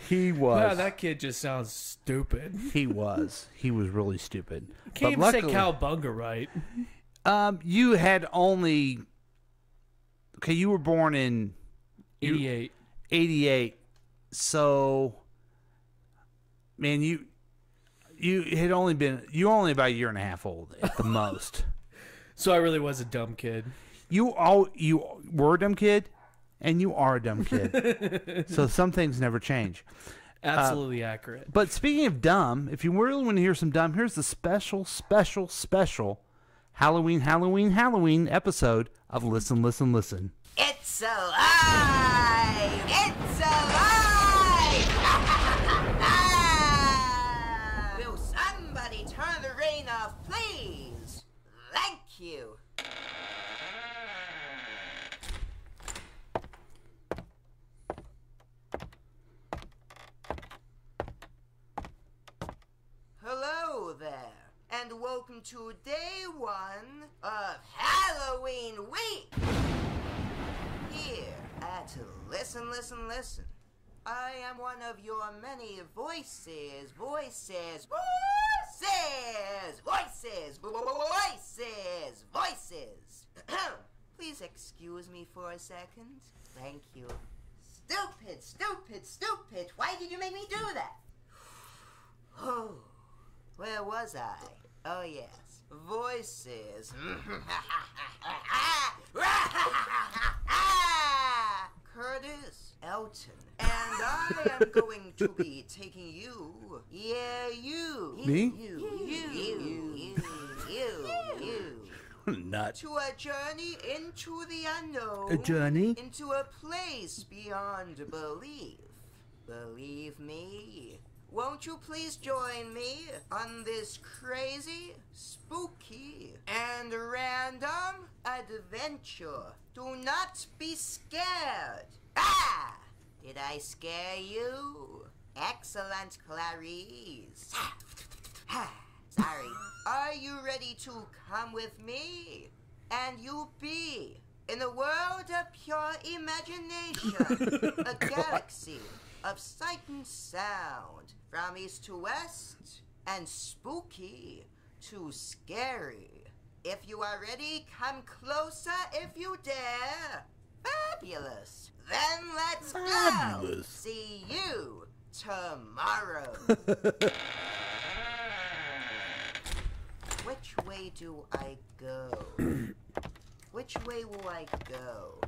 he was. Wow, that kid just sounds stupid. he was. He was really stupid. Can't But even say luckily- cowbunga right. Um, you had only. Okay, you were born in. 88. 88. So. Man, you. You had only been. You only about a year and a half old at the most. So I really was a dumb kid. You all you were a dumb kid, and you are a dumb kid. so some things never change. Uh, Absolutely accurate. But speaking of dumb, if you really want to hear some dumb, here's the special, special, special Halloween, Halloween, Halloween episode of Listen, Listen, Listen. It's alive! It's alive! Will somebody turn the rain off, please? Thank you. Hello there, and welcome to day one of Halloween week. Here at Listen, Listen, Listen, I am one of your many voices, voices, voices, voices, voices, voices. Please excuse me for a second. Thank you. Stupid, stupid, stupid. Why did you make me do that? Oh, where was I? Oh, yes. Voices. Curtis Elton, and I am going to be taking you, yeah, you, Me? you, you, you, you, you, you, Nut. to a journey into the unknown. A journey? Into a place beyond belief. Believe me. Won't you please join me on this crazy, spooky, and random adventure? Do not be scared. Ah! Did I scare you? Excellent, Clarice. Sorry. Are you ready to come with me? And you be in a world of pure imagination, a galaxy of sight and sound, from east to west, and spooky to scary. If you are ready, come closer if you dare. Fabulous. Then let's go. Fabulous. See you tomorrow. Which way do I go? Which way will I go?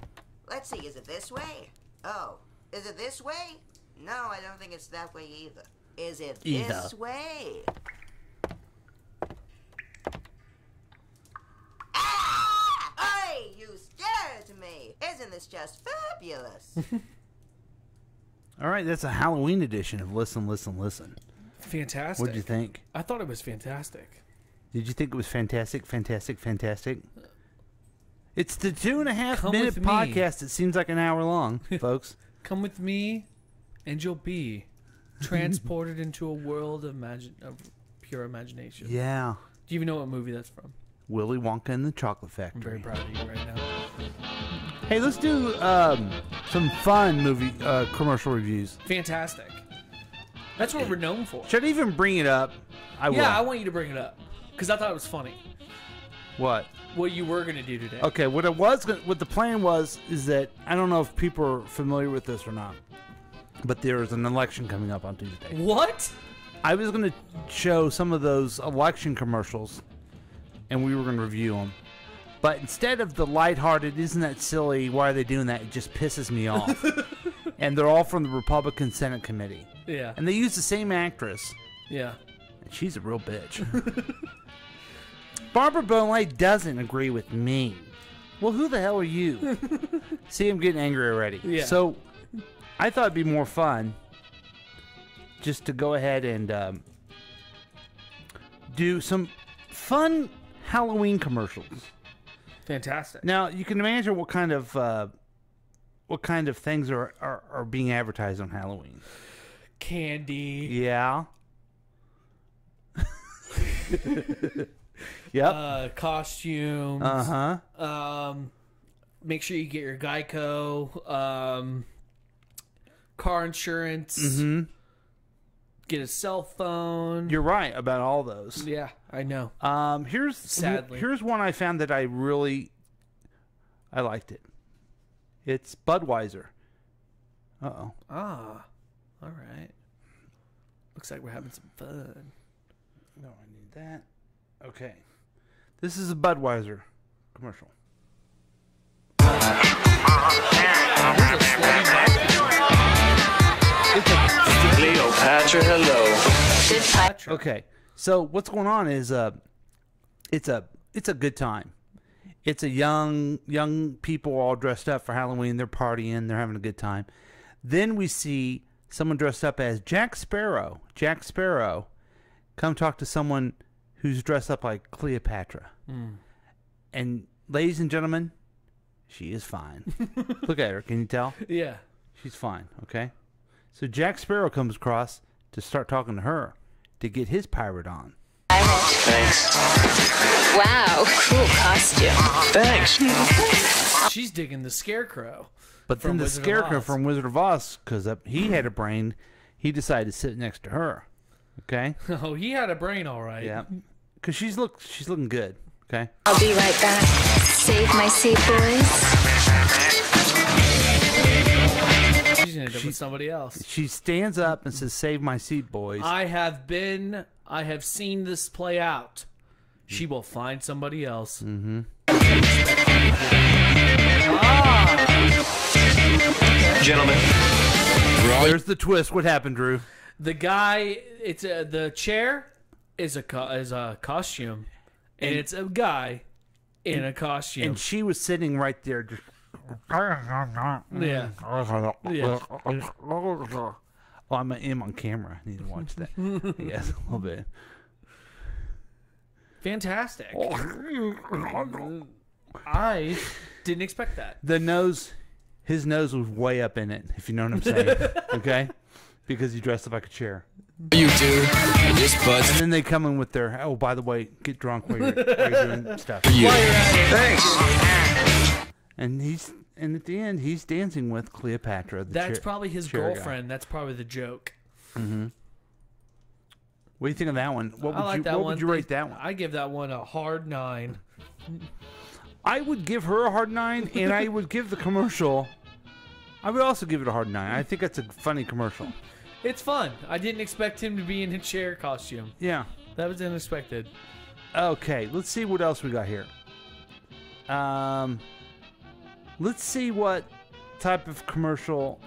Let's see, is it this way? Oh, is it this way? No, I don't think it's that way either. Is it Either. this way? Ah! Hey, you scared me! Isn't this just fabulous? All right, that's a Halloween edition of Listen, Listen, Listen. Fantastic. What'd you think? I thought it was fantastic. Did you think it was fantastic, fantastic, fantastic? It's the two and a half Come minute with me. podcast. It seems like an hour long, folks. Come with me, and you'll be transported into a world of imagine of pure imagination. Yeah. Do you even know what movie that's from? Willy Wonka and the Chocolate Factory. I'm very proud of you right now. Hey, let's do um, some fun movie uh, commercial reviews. Fantastic. That's what we're known for. Should I even bring it up? I will. yeah, I want you to bring it up because I thought it was funny. what? What you were gonna do today? Okay, what it was, gonna- what the plan was, is that I don't know if people are familiar with this or not, but there is an election coming up on Tuesday. What? I was going to show some of those election commercials, and we were going to review them. But instead of the lighthearted, isn't that silly? Why are they doing that? It just pisses me off. and they're all from the Republican Senate Committee. Yeah. And they use the same actress. Yeah. And she's a real bitch. Barbara Bonnelly doesn't agree with me. Well, who the hell are you? See, I'm getting angry already. Yeah. So, I thought it'd be more fun just to go ahead and um, do some fun Halloween commercials. Fantastic. Now, you can imagine what kind of uh, what kind of things are, are, are being advertised on Halloween. Candy. Yeah. yep. Uh, costumes. Uh huh. Um, make sure you get your Geico. Um, car insurance. hmm Get a cell phone. You're right about all those. Yeah, I know. Um, here's Sadly. here's one I found that I really I liked it. It's Budweiser. Uh oh. Ah, all right. Looks like we're having some fun. No, I need that. Okay. This is a Budweiser commercial. Cleopatra, hello. Okay. So what's going on is uh it's a it's a good time. It's a young young people all dressed up for Halloween. They're partying. They're having a good time. Then we see someone dressed up as Jack Sparrow. Jack Sparrow come talk to someone who's dressed up like Cleopatra. Mm. And ladies and gentlemen, she is fine. Look at her. Can you tell? Yeah. She's fine. Okay. So Jack Sparrow comes across to start talking to her to get his pirate on. Thanks. Wow, cool costume. Thanks. She's digging the scarecrow. But then the Wizard scarecrow from Wizard of Oz, because he had a brain, he decided to sit next to her. Okay. Oh, he had a brain, all right. Yeah. Because she's look she's looking good. Okay. I'll be right back. Save my seat, boys. She's gonna end with somebody else. She stands up and says, "Save my seat, boys." I have been. I have seen this play out. She will find somebody else. Mm-hmm. Ah! Gentlemen. There's the twist. What happened, Drew? The guy, it's a, the chair is a is a costume, and, And- it's a guy in a costume. And she was sitting right there. Just, Yeah. Yeah. Yeah. Oh, I'm, I'm on camera. I need to watch that. yes, a little bit. Fantastic. Oh. I didn't expect that. The nose, his nose was way up in it, if you know what I'm saying. okay? Because he dressed up like a chair. You do. This buzz. And then they come in with their, oh, by the way, get drunk while you're, while you're doing stuff. You. Thanks. And he's, and at the end, he's dancing with Cleopatra. That's probably his chair guy. girlfriend. That's probably the joke. Mm-hmm. What do you think of that one? What would I like you, that what one. would you rate that one? I give that one a hard nine. I would give her a hard nine, and I would give the commercial. I would also give it a hard nine. I think that's a funny commercial. It's fun. I didn't expect him to be in a chair costume. Yeah. That was unexpected. Okay, let's see what else we got here. Um, let's see what type of commercial.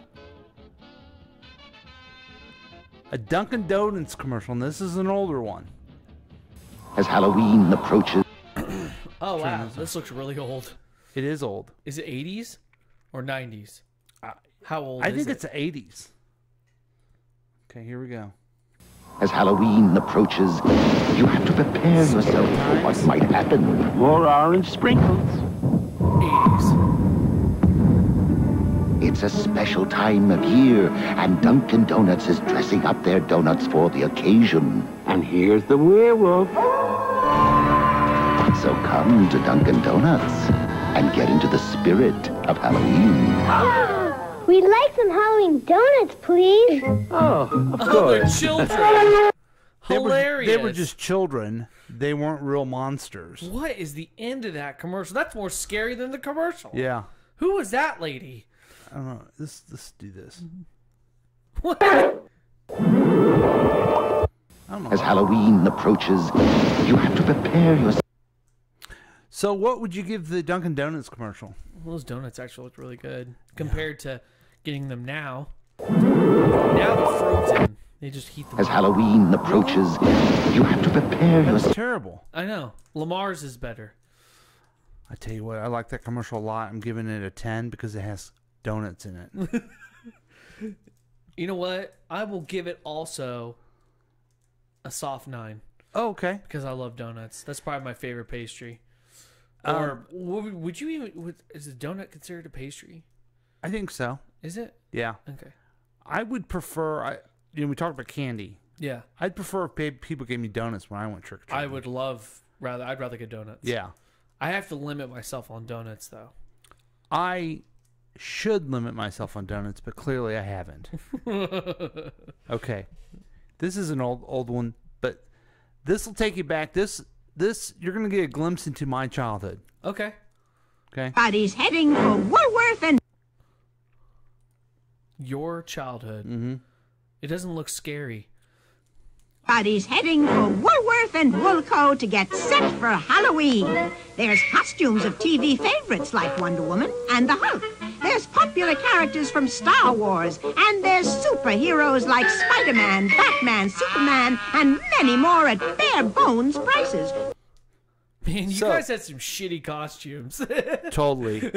A Dunkin' Donuts commercial, and this is an older one. As Halloween approaches, Oh wow, this looks really old. It is old. Is it 80s or 90s? Uh, How old? I is think it? it's the 80s. Okay, here we go. as Halloween approaches, you have to prepare yourself for what might happen. More orange sprinkles. It's a special time of year, and Dunkin' Donuts is dressing up their donuts for the occasion. And here's the werewolf. So come to Dunkin' Donuts and get into the spirit of Halloween. We'd like some Halloween donuts, please. Oh, of Oh, they're children. They were, Hilarious. they were just children. They weren't real monsters. What is the end of that commercial? That's more scary than the commercial. Yeah. Who was that lady? I don't know. Let's, let's do this. What? As Halloween approaches, you have to prepare yourself. So, what would you give the Dunkin' Donuts commercial? Well, those donuts actually look really good compared to getting them now. Now they're frozen. They just heat them. As up. Halloween approaches, you have to prepare That's yourself. terrible. I know. Lamar's is better. I tell you what, I like that commercial a lot. I'm giving it a 10 because it has donuts in it. You know what? I will give it also a soft nine. Oh, okay. Because I love donuts. That's probably my favorite pastry. Um, Or would, would you even? Would, is a donut considered a pastry? I think so. Is it? Yeah. Okay. I would prefer, I you know, we talked about candy. Yeah. I'd prefer if pe- people gave me donuts when I went trick or treating. I would love rather. I'd rather get donuts. Yeah. I have to limit myself on donuts though. I should limit myself on donuts, but clearly I haven't. okay. This is an old old one, but this will take you back. This this you're gonna get a glimpse into my childhood. Okay. Okay. Buddy's heading for Woolworth and Your childhood. Mm-hmm. It doesn't look scary. Buddy's heading for Woolworth and Woolco to get set for Halloween. There's costumes of TV favorites like Wonder Woman and the Hulk. There's popular characters from Star Wars, and there's superheroes like Spider-Man, Batman, Superman, and many more at bare bones prices. Man, you So- guys had some shitty costumes. Totally.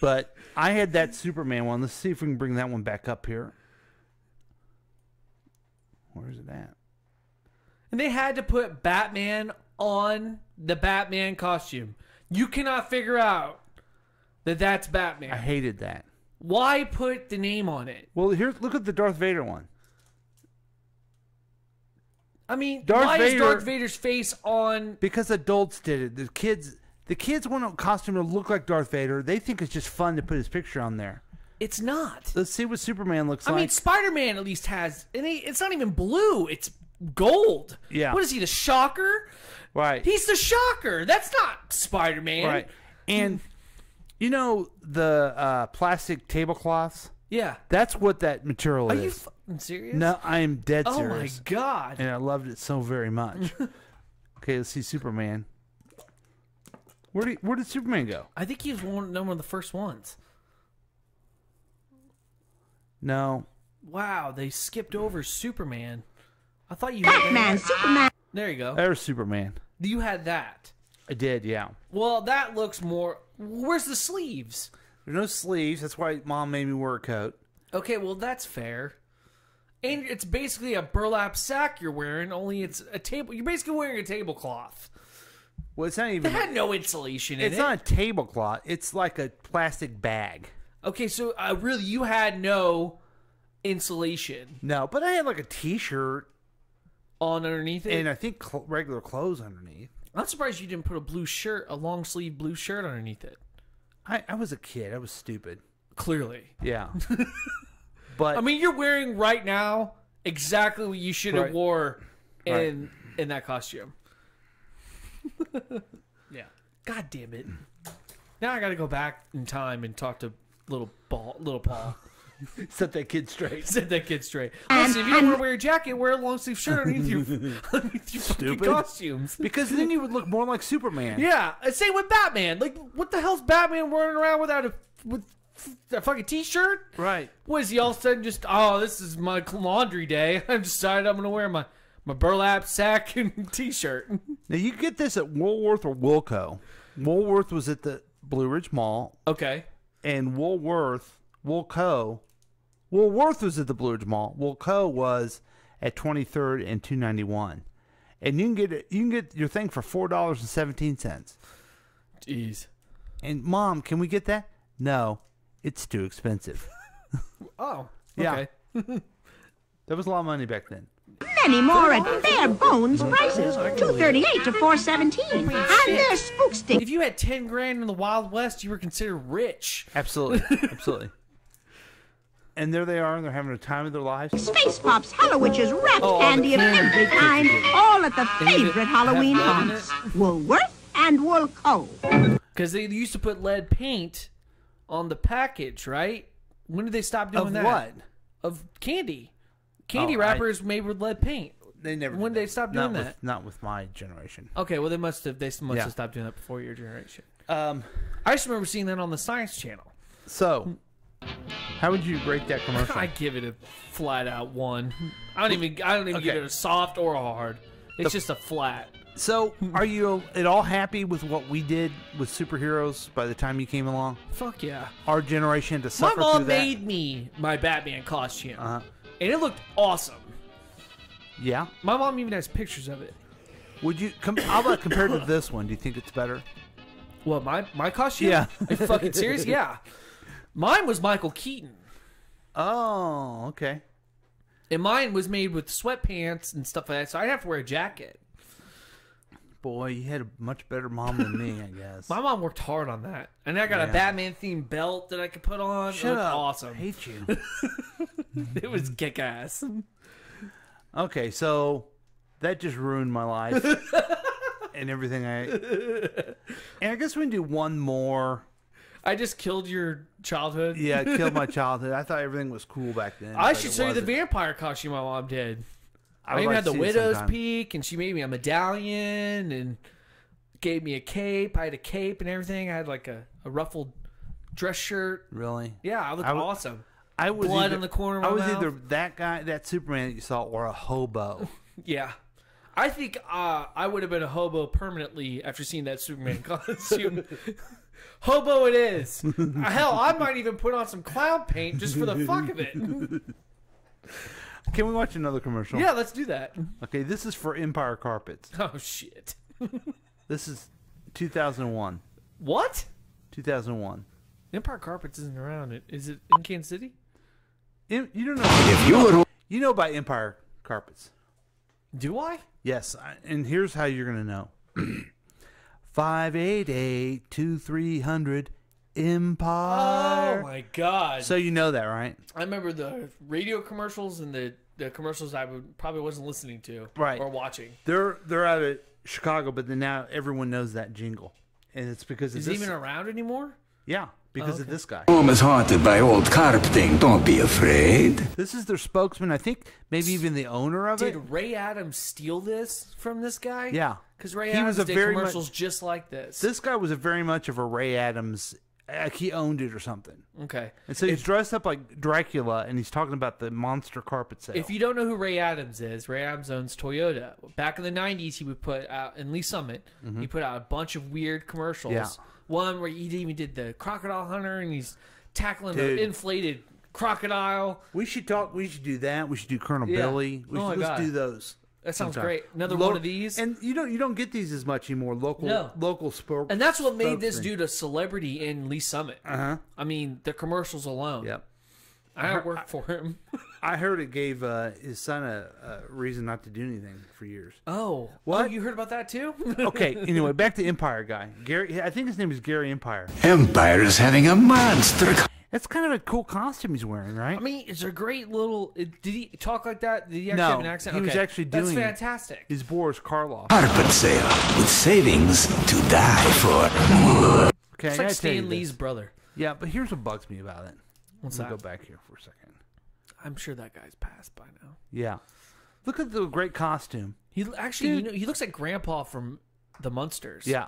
but I had that Superman one. Let's see if we can bring that one back up here. Where's it at? And they had to put Batman on the Batman costume. You cannot figure out that that's Batman. I hated that. Why put the name on it? Well, here, look at the Darth Vader one. I mean, Darth why is Darth Vader's face on? Because adults did it. The kids, the kids want a costume to look like Darth Vader. They think it's just fun to put his picture on there. It's not. Let's see what Superman looks I like. I mean, Spider Man at least has, and he, it's not even blue. It's gold. Yeah. What is he? The Shocker? right. He's the Shocker. That's not Spider Man. Right. And you know the uh, plastic tablecloths? Yeah. That's what that material Are is. Are you fucking serious? No, I am dead serious. Oh my. God. And I loved it so very much. okay, let's see Superman. Where did where did Superman go? I think he was one, one of the first ones. No. Wow, they skipped over Superman. I thought you had Batman. Superman. There you go. There's Superman. You had that. I did, yeah. Well, that looks more. Where's the sleeves? There's no sleeves. That's why mom made me wear a coat. Okay, well that's fair. And it's basically a burlap sack you're wearing, only it's a table. You're basically wearing a tablecloth. Well, it's not They even. had no insulation in It's it. not a tablecloth. It's like a plastic bag. Okay, so uh, really, you had no insulation No, but I had like a T-shirt on underneath it. and I think cl- regular clothes underneath. I'm surprised you didn't put a blue shirt, a long sleeve blue shirt underneath it. I, I was a kid. I was stupid. Clearly, Yeah. but I mean, you're wearing right now exactly what you should have Right. wore in Right. in that costume. yeah. God damn it! Now I got to go back in time and talk to little ball, little Paul. Set that kid straight. Set that kid straight. Listen, if you don't want to wear a jacket, wear a long sleeve shirt underneath your, underneath your Stupid. costumes. Because then you would look more like Superman. Yeah, same with Batman. Like, what the hell's Batman wearing around without a with a fucking t-shirt? Right. What is he all of a sudden just? Oh, this is my laundry day. I've decided I'm gonna wear my my burlap sack and t-shirt. Now you get this at Woolworth or Woolco. Woolworth was at the Blue Ridge Mall, Okay. and Woolworth, Woolco, Woolworth was at the Blue Ridge Mall. Woolco was at 23rd and 291, and you can get it. You can get your thing for four dollars and seventeen cents. Jeez. And mom, can we get that? No, it's too expensive. Oh. Yeah. Okay. That was a lot of money back then. Many more at bare bones prices. Two thirty-eight to four seventeen. And there's spook stick. If you had ten grand in the Wild West, you were considered rich. Absolutely, absolutely. And there they are, and they're having a time of their lives. Space Pops, Hallowitches, rat Oh, all candy of every kind, all at the Any of it favorite Halloween lead in haunts. Woolworth and Woolco. Because they used to put lead paint on the package, right? When did they stop doing Of that? what? Of candy. Candy Oh, I- wrappers made with lead paint. They never. When did they stop not doing with, that? Not with my generation. Okay, well they must have. They must Yeah. have stopped doing that before your generation. Um, I just remember seeing that on the Science Channel. So, how would you rate that commercial? I give it a flat out one. I don't even. I don't even give it a soft or a hard. It's The- just a flat. So, are you at all happy with what we did with superheroes by the time you came along? Fuck yeah. Our generation to My suffer mom through that. made me my Batman costume, Uh-huh. and it looked awesome. Yeah. My mom even has pictures of it. Would you? Com- how about compared to this one? Do you think it's better? Well, my my costume? Yeah. Are you fucking serious? Yeah. Mine was Michael Keaton, Oh, okay. and mine was made with sweatpants and stuff like that. So I'd have to wear a jacket. Boy, you had a much better mom than me, I guess. My mom worked hard on that, and I got Yeah. a Batman themed belt that I could put on. Shut it up. awesome. I hate you. it was kick ass. Okay, so that just ruined my life and everything I. And I guess we can do one more. I just killed your childhood. Yeah, it killed my childhood. I thought everything was cool back then. I should show you the vampire costume my mom did. I I, even like had the widow's sometime. peak, and she made me a medallion and gave me a cape. I had a cape and everything. I had like a, a ruffled dress shirt. Really? Yeah, I looked I awesome. I was blood either, in the corner. I was mouth. either that guy, that Superman that you saw, or a hobo. Yeah. I think uh, I would have been a hobo permanently after seeing that Superman costume. hobo it is. Hell, I might even put on some clown paint just for the fuck of it. Can we watch another commercial? Yeah, let's do that. Okay, this is for Empire Carpets. Oh shit. This is 2001. What? 2001. Empire Carpets isn't around. Is it in Kansas City? You you don't know. If you would- you know about Empire Carpets. Do I? Yes, and here's how you're gonna know. Five eight eight two three hundred Empire. Oh my god. So you know that, right? I remember the radio commercials and the, the commercials I would probably wasn't listening to Right. or watching. They're they're out of Chicago, but then now everyone knows that jingle, and it's because of Is this. he even around anymore? yeah, because Oh, of okay. this guy. Home is haunted by old carp carpeting. Don't be afraid. This is their spokesman. I think maybe even the owner of it. Did Ray Adams steal this from this guy? Yeah. Because Ray He Adams was a did very much- commercials just like this. This guy was a very much of a Ray Adams like he owned it or something. Okay. And so he's dressed up like Dracula, and he's talking about the monster carpet sale. If you don't know who Ray Adams is, Ray Adams owns Toyota. Back in the '90s, he would put out in Lee Summit. Mhm. He put out a bunch of weird commercials. Yeah. One where he even did the crocodile hunter, and he's tackling Dude. the inflated crocodile. we should talk. We should do that. We should do Colonel Yeah. Billy. We Oh my should, let's God. do those. That sounds sometime. great. Another Lo- one of these. And you don't you don't get these as much anymore. Local No. local sport. And that's what made this dude a celebrity in Lee Summit. Uh huh. I mean, the commercials alone. Yep. I don't work for him. I heard it gave uh, his son a, a reason not to do anything for years. Oh, What? Oh, you heard about that too? okay. Anyway, back to Empire guy. Gary. I think his name is Gary Empire. Empire is having a monster. That's kind of a cool costume he's wearing, right? I mean, it's a great little. Did he talk like that? Did he actually no, have an accent? he was Okay. actually doing. That's fantastic. Is Boris Karloff. Carpet sale with savings to die for. Okay, It's like gotta Stan this. Lee's brother. Yeah, but here's what bugs me about it. What's Let me that? Go back here for a second. I'm sure that guy's passed by now. Yeah, look at the great costume. He actually, you know, he looks like Grandpa from the Munsters. Yeah,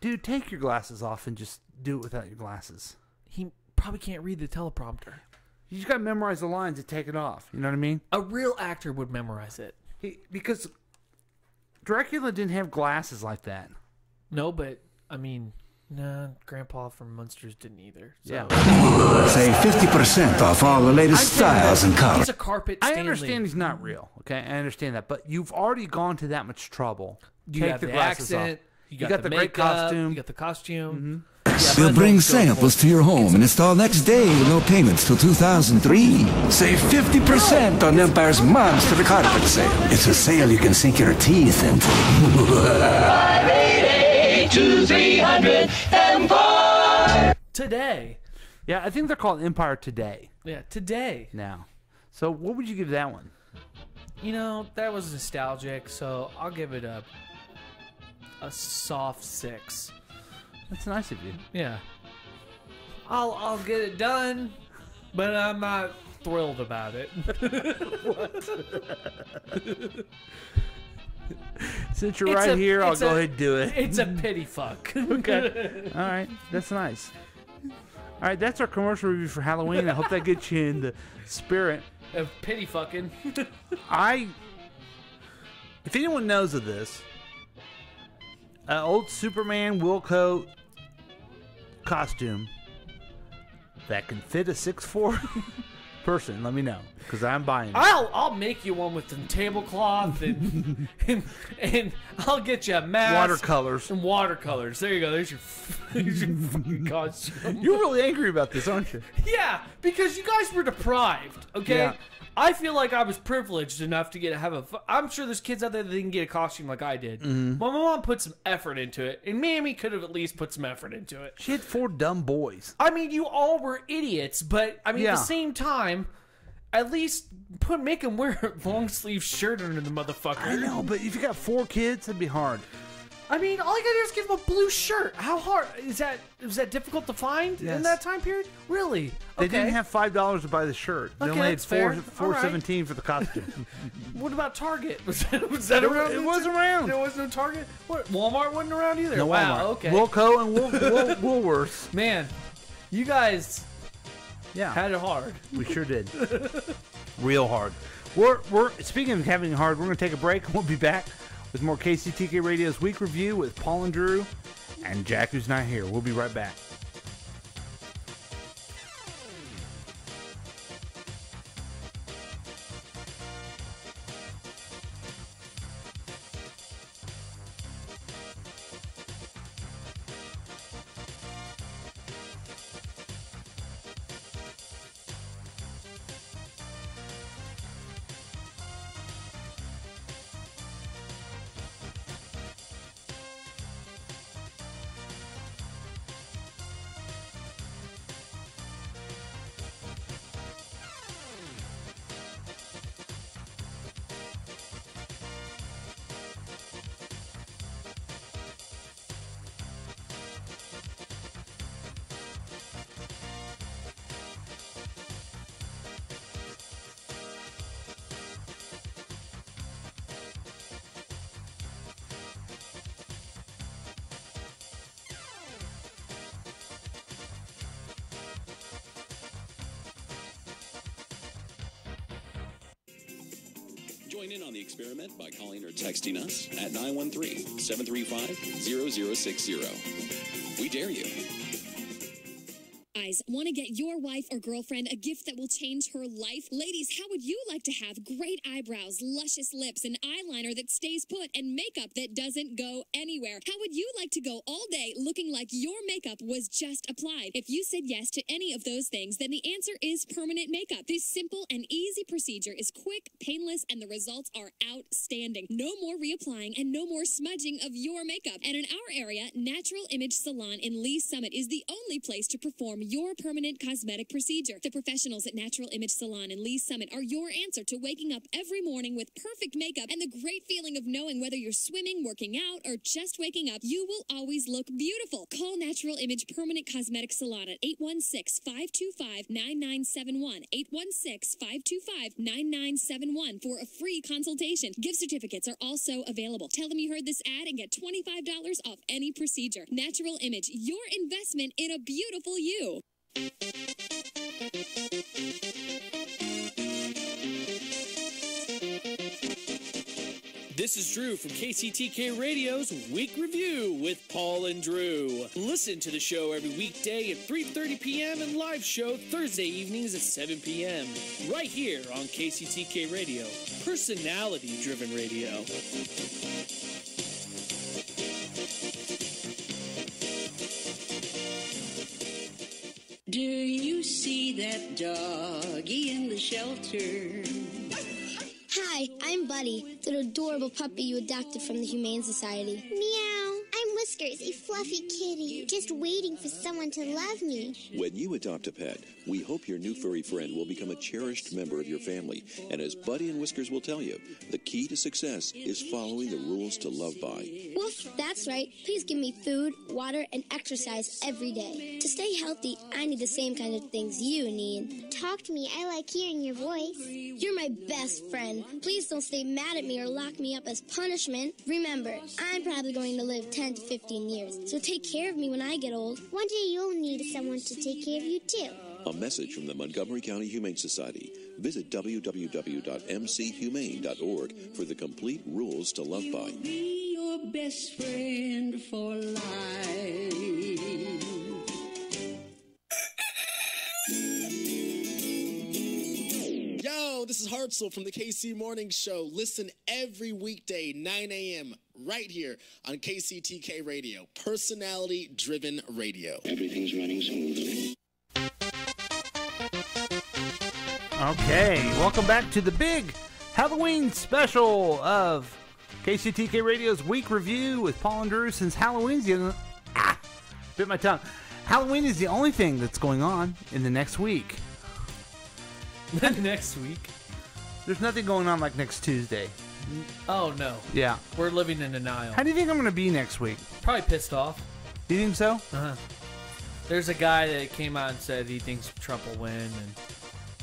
dude, take your glasses off and just do it without your glasses. He probably can't read the teleprompter. You just gotta memorize the lines and take it off. You know what I mean? A real actor would memorize it. He, because Dracula didn't have glasses like that. No, but I mean, nah, Grandpa from Munsters didn't either. So. Yeah. Save 50% off all the latest styles and colors. He's a carpet. I understand he's not real. Okay, I understand that, but you've already gone to that much trouble. You take got the, the glasses accent. off. You got, the, great makeup, costume. Mm-hmm. You got the costume. We'll bring samples to your home and install next day with no payments till 2003. Save 50% on Empire's monster carpet sale. It's a sale you can sink your teeth into. 588 Empire. Today. Yeah, I think they're called Empire Today Yeah, today. now. So, what would you give that one? You know that was nostalgic, so I'll give it a a soft six. That's nice of you. Yeah. I'll I'll get it done, but I'm not thrilled about it. Since you're It's right a- here, I'll go a- ahead and do it. It's a pity fuck. okay. All right. That's nice. All right. That's our commercial review for Halloween. I hope that gets you in the spirit. Of pity fucking. I, if anyone knows of this, an old Superman will coat costume that can fit a six four person, let me know because I'm buying. it. I'll I'll make you one with some tablecloth and and, and I'll get you a mask. Watercolors. And watercolors. There you go. There's your, there's your fucking costume. You're really angry about this, aren't you? Yeah, because you guys were deprived. Okay. Yeah. I feel like I was privileged enough to get to have a. I'm sure there's kids out there that didn't get a costume like I did. Mm-hmm. But my mom put some effort into it, and Mammy could have at least put some effort into it. She had four dumb boys. I mean, you all were idiots, but I mean, at the same time, at least put make them wear a long sleeve shirt under the motherfucker. I know, but if you got four kids, it'd be hard. I mean, all you gotta do is give him a blue shirt. How hard is that? Was that difficult to find Yes. in that time period? Really? They Okay. didn't have five dollars to buy the shirt. They Okay, only had four fair. four right. seventeen for the costume. What about Target? Was that, was that It- around? it was around. There was no Target. What? Walmart wasn't around either. no wow. Walmart. Okay. Woolco and Wool, Wool, Woolworths. Man, you guys Yeah. had it hard. We sure did. Real hard. We're we're speaking of having it hard. We're gonna take a break. We'll be back with more KCTK Radio's weak review with Paul and Drew and Jack, who's not here. We'll be right back. Join in on the experiment by calling or texting us at 913 735 0060. We dare you. Want to get your wife or girlfriend a gift that will change her life? Ladies, how would you like to have great eyebrows, luscious lips, an eyeliner that stays put, and makeup that doesn't go anywhere? How would you like to go all day looking like your makeup was just applied? If you said yes to any of those things, then the answer is permanent makeup. This simple and easy procedure is quick, painless, and the results are outstanding. No more reapplying and no more smudging of your makeup. And in our area, Natural Image Salon in Lee Summit is the only place to perform your permanent cosmetic procedure. The professionals at Natural Image Salon in Lee Summit are your answer to waking up every morning with perfect makeup and the great feeling of knowing whether you're swimming, working out, or just waking up, you will always look beautiful. Call Natural Image Permanent Cosmetic Salon at 816-525-9971. 816-525-9971 for a free consultation. Gift certificates are also available. Tell them you heard this ad and get $25 off any procedure. Natural Image, your investment in a beautiful you. This is Drew from KCTK Radio's Weak Review with Paul and Drew. Listen to the show every weekday at 3:30 p.m. and live show Thursday evenings at 7 p.m. right here on KCTK Radio, personality-driven radio. Do you see that doggy in the shelter? Hi, I'm Buddy, the adorable puppy you adopted from the Humane Society. Meow. I'm Whiskers, a fluffy kitty, just waiting for someone to love me. When you adopt a pet, we hope your new furry friend will become a cherished member of your family. And as Buddy and Whiskers will tell you, the key to success is following the rules to love by. Woof, that's right. Please give me food, water, and exercise every day. To stay healthy, I need the same kind of things you need. Talk to me. I like hearing your voice. You're my best friend. Please don't stay mad at me or lock me up as punishment. Remember, I'm probably going to live 10 to 15 years, so take care of me when I get old. One day you'll need someone to take care of you too. A message from the Montgomery County Humane Society. Visit www.mchumane.org for the complete rules to love by. Be your best friend for life. Yo, this is Hartzell from the KC Morning Show. Listen every weekday, 9 a.m., right here on KCTK Radio, personality driven radio. Everything's running smoothly. Okay, welcome back to the big Halloween special of KCTK Radio's weak review with Paul and Drew. Since Halloween's the ah, bit my tongue. Halloween is the only thing that's going on in the next week. next week? There's nothing going on like next Tuesday. Oh no. Yeah. We're living in denial. How do you think I'm going to be next week? Probably pissed off. Do you think so? Uh-huh. There's a guy that came out and said he thinks Trump will win, and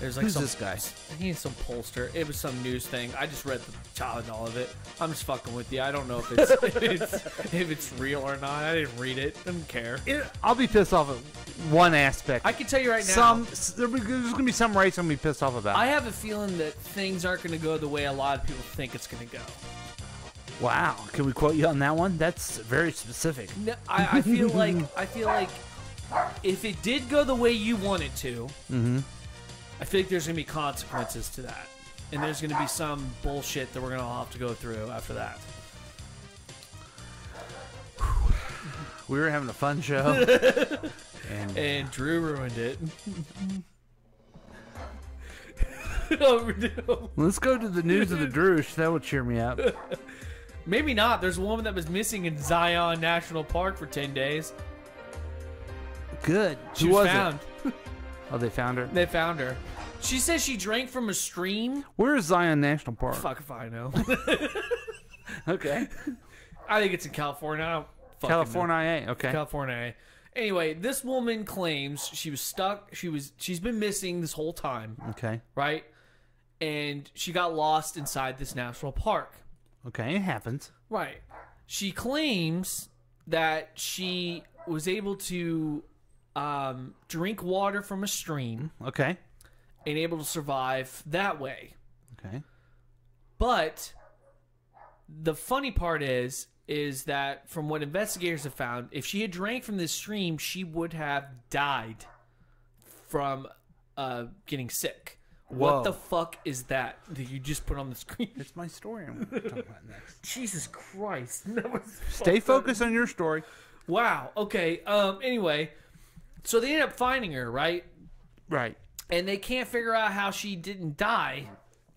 there's like Who's some, this guy? He's some pollster. It was some news thing. I just read the child and all of it. I'm just fucking with you. I don't know if it's if it's, if it's real or not. I didn't read it. I didn't care. I'll be pissed off at one aspect. I can tell you right now. Some there's going to be some race I'm to be pissed off about. I have a feeling that things aren't going to go the way a lot of people think it's going to go. wow, can we quote you on that one? That's very specific. No, I, I feel like I feel like if it did go the way you want it to, Mm-hmm. I feel like there's gonna be consequences to that, and there's gonna be some bullshit that we're gonna all have to go through after that. We were having a fun show. and And Drew ruined it. oh, no. let's go to the news of the Droosh. That would cheer me up. Maybe not. There's a woman that was missing in Zion National Park for 10 days. Good. She Who was was found. it? Oh, they found her. They found her. She says she drank from a stream. Where is Zion National Park? Fuck if I know. okay. I think it's in California. I don't fucking know. California, okay. California. Anyway, this woman claims she was stuck. She was. She's been missing this whole time. Okay. Right. And she got lost inside this national park. Okay, it happens. Right. She claims that she was able to um, drink water from a stream. Okay. And able to survive that way. Okay. But the funny part is is that from what investigators have found, if she had drank from this stream, she would have died from uh, getting sick. Whoa. What the fuck is that that you just put on the screen? It's my story. I'm gonna talk about next. Jesus Christ! That was Stay focused on your story. Wow. Okay. Um. Anyway, so they end up finding her, right? Right. And they can't figure out how she didn't die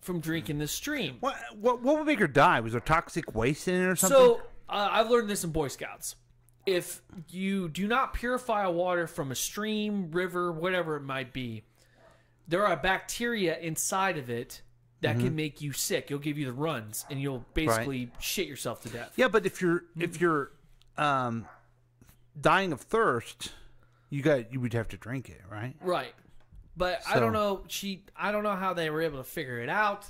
from drinking this stream. What what what would make her die? Was there toxic waste in it or something? So uh, I've learned this in Boy Scouts. If you do not purify water from a stream, river, whatever it might be, there are bacteria inside of it that Mhm. can make you sick. You'll give you the runs, and you'll basically shit yourself to death. yeah, but if you're if you're um dying of thirst, you got you would have to drink it, right? Right. But I don't know. She. I don't know how they were able to figure it out.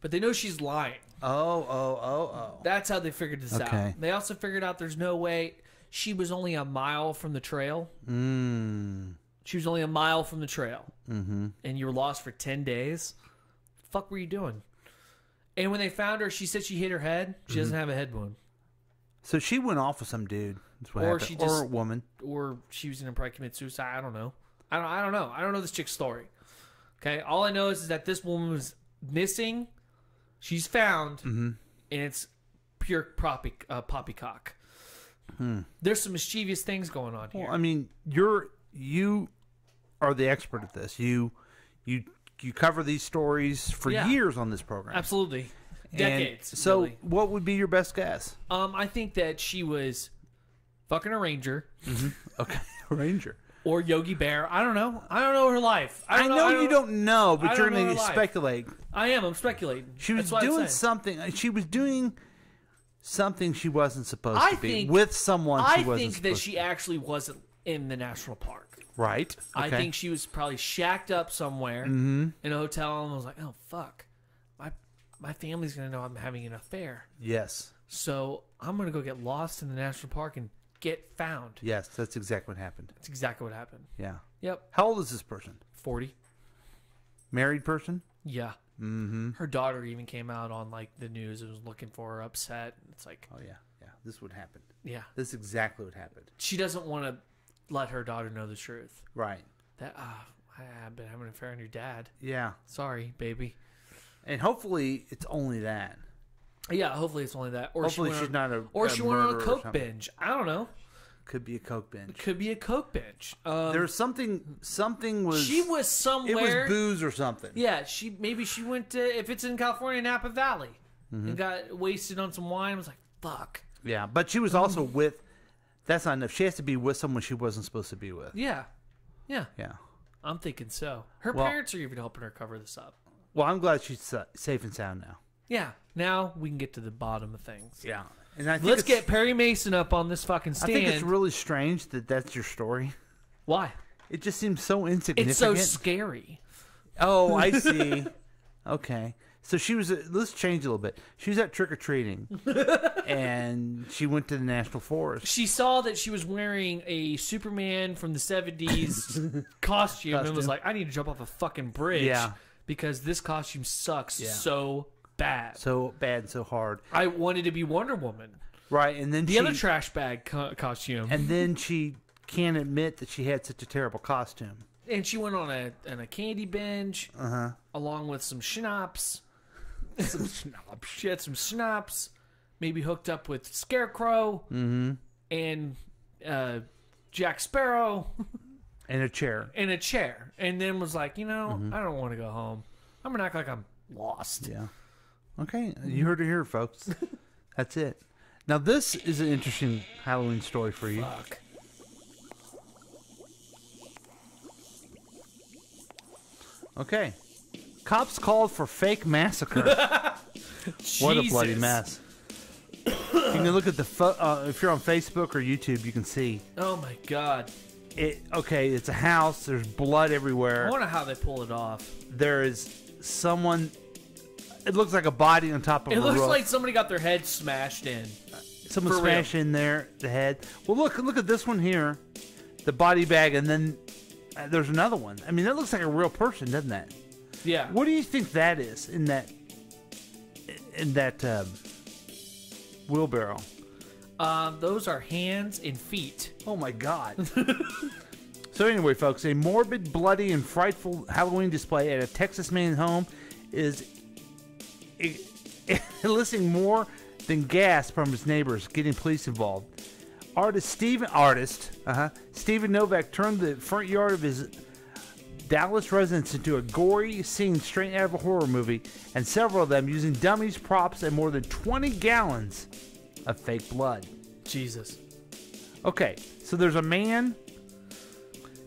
But they know she's lying. Oh, oh, oh, oh. That's how they figured this Okay. out. They also figured out there's no way she was only a mile from the trail. Mm. She was only a mile from the trail, Mm-hmm. and you were lost for ten days. fuck were you doing? And when they found her, she said she hit her head. She doesn't Mhm. have a head wound, So she went off with some dude. That's what or happened. she just, or a woman. or she was gonna probably commit suicide. I don't know. I don't. I don't know. I don't know this chick's story. Okay, all I know is, is that this woman was missing. She's found, Mhm. and it's pure poppy uh, poppycock. Hmm. There's some mischievous things going on here. Well, I mean, you're you are the expert at this. You you you cover these stories for Yeah. years on this program. Absolutely, And decades. so, really. what would be your best guess? Um, I think that she was fucking a ranger. Okay, ranger. Or Yogi Bear. I don't know. I don't know her life. I, I, don't know, I you don't know, but I you're don't know going her to life. speculate. I am. I'm speculating. She was That's what I'm doing saying. something. She was doing something she wasn't supposed I to be think with someone. I she wasn't think that supposed she actually wasn't in the national park. to. Right. I okay. think she was probably shacked up somewhere Mhm. in a hotel and was like, "Oh fuck, my my family's gonna know I'm having an affair." Yes. So I'm gonna go get lost in the national park and get found. Yes, that's exactly what happened. That's exactly what happened. Yeah. Yep. How old is this person? Forty. Married person? Yeah. Mm-hmm. Her daughter even came out on like the news and was looking for her, upset. It's like, oh yeah, yeah, this would happen. Yeah. This is exactly what happened. She doesn't want to let her daughter know the truth. Right. That ah, I've been having an affair on your dad. Yeah. Sorry, baby. And hopefully it's only that. Yeah, hopefully it's only that. Or Hopefully she went she's on, not a- Or a she went on a murderer or coke something. binge. I don't know. Could be a coke binge. Could be a coke binge. Um, There's something. Something was. she was somewhere It somewhere. was booze or something. Yeah, she maybe she went to if it's in California, Napa Valley, and got wasted on some wine. Was like, fuck. Yeah, but she was also with. That's not enough. She has to be with someone she wasn't supposed to be with. Yeah, yeah. Yeah. I'm thinking so. Her Well- parents are even helping her cover this up. Well, I'm glad she's sa- safe and sound now. Yeah. Now we can get to the bottom of things. Yeah. And I think Let's it's- get Perry Mason up on this fucking I stand. think it's really strange that that's your story. Why? It just seems so insignificant. It's so scary. Oh, I see. okay. So she was. At, let's change a little bit. She was at trick or treating, and she went to the national forest. She saw that she was wearing a Superman from the 70s costume, and was Costume. like, I need to jump off a fucking bridge Yeah. because this costume sucks Yeah. so bad. So bad, so hard. I wanted to be Wonder Woman. Right, and then The she, other trash bag co- costume. and then she can't admit that she had such a terrible costume. And she went on a, on a candy binge Uh huh. along with some schnapps. Some schnapps. She had some schnapps, maybe hooked up with Scarecrow Mm-hmm. and uh, Jack Sparrow In a chair. in a chair. And then was like, you know, I don't want to go home. I'm going to act like I'm lost. Yeah. Okay, you heard it here, folks. That's it. Now this is an interesting Halloween story for you. Fuck. Okay. Cops called for fake massacre. what a bloody Jesus. mess. you can look at the pho- uh, if you're on Facebook or YouTube, you can see Oh my god. it. Okay, it's a house. There's blood everywhere. I everywhere. wonder how they pull it off. There is someone. It looks like a body on top of It looks roof. like somebody got their head smashed in. Someone For real. smashed in there the head. Well, look, look at this one here, the body bag, and then uh, there's another one. I mean, that looks like a real person, doesn't that? Yeah. What do you think that is in that? in that um, wheelbarrow? Um, those are hands and feet. Oh my god. So anyway, folks, a morbid, bloody, and frightful Halloween display at a Texas man's home is eliciting more than gas from his neighbors, getting police involved. Artist Steven artist uh-huh, Stephen Novak turned the front yard of his Dallas residence into a gory scene straight out of a horror movie, and several of them using dummies, props, and more than 20 gallons of fake blood. Jesus. Okay, so there's a man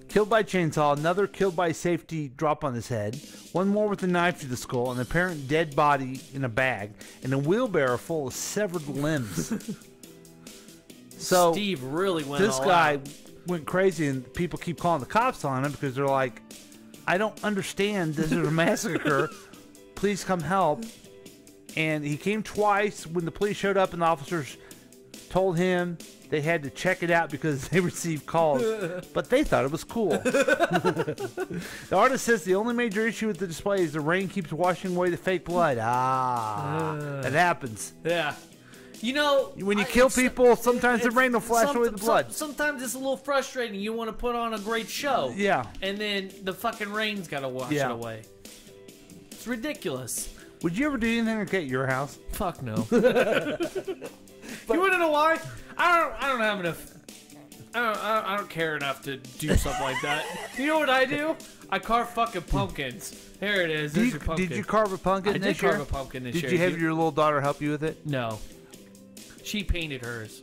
killed by chainsaw, another killed by safety drop on his head, one more with a knife to the skull, an apparent dead body in a bag, and a wheelbarrow full of severed limbs. so Steve really went This guy out. went crazy, and people keep calling the cops on him because they're like, "I don't understand. This is a massacre. Please come help." And he came twice when the police showed up, and the officers told him they had to check it out because they received calls, but they thought it was cool. the artist says the only major issue with the display is the rain keeps washing away the fake blood. Ah, it happens. Yeah. You know, When you I- kill people, sometimes the rain will flash some- away the some- blood. sometimes it's a little frustrating. You want to put on a great show. Yeah. And then the fucking rain's got to wash Yeah. it away. It's ridiculous. Would you ever do anything like that at your house? Fuck no. you want to know why? I don't. I don't have enough. I don't, I don't. Care enough to do something like that. You know what I do? I carve fucking pumpkins. Here it is. Did you, your pumpkin. did you carve a pumpkin I this did year? carve a pumpkin this did year. you have your little daughter help you with it? No. She painted hers.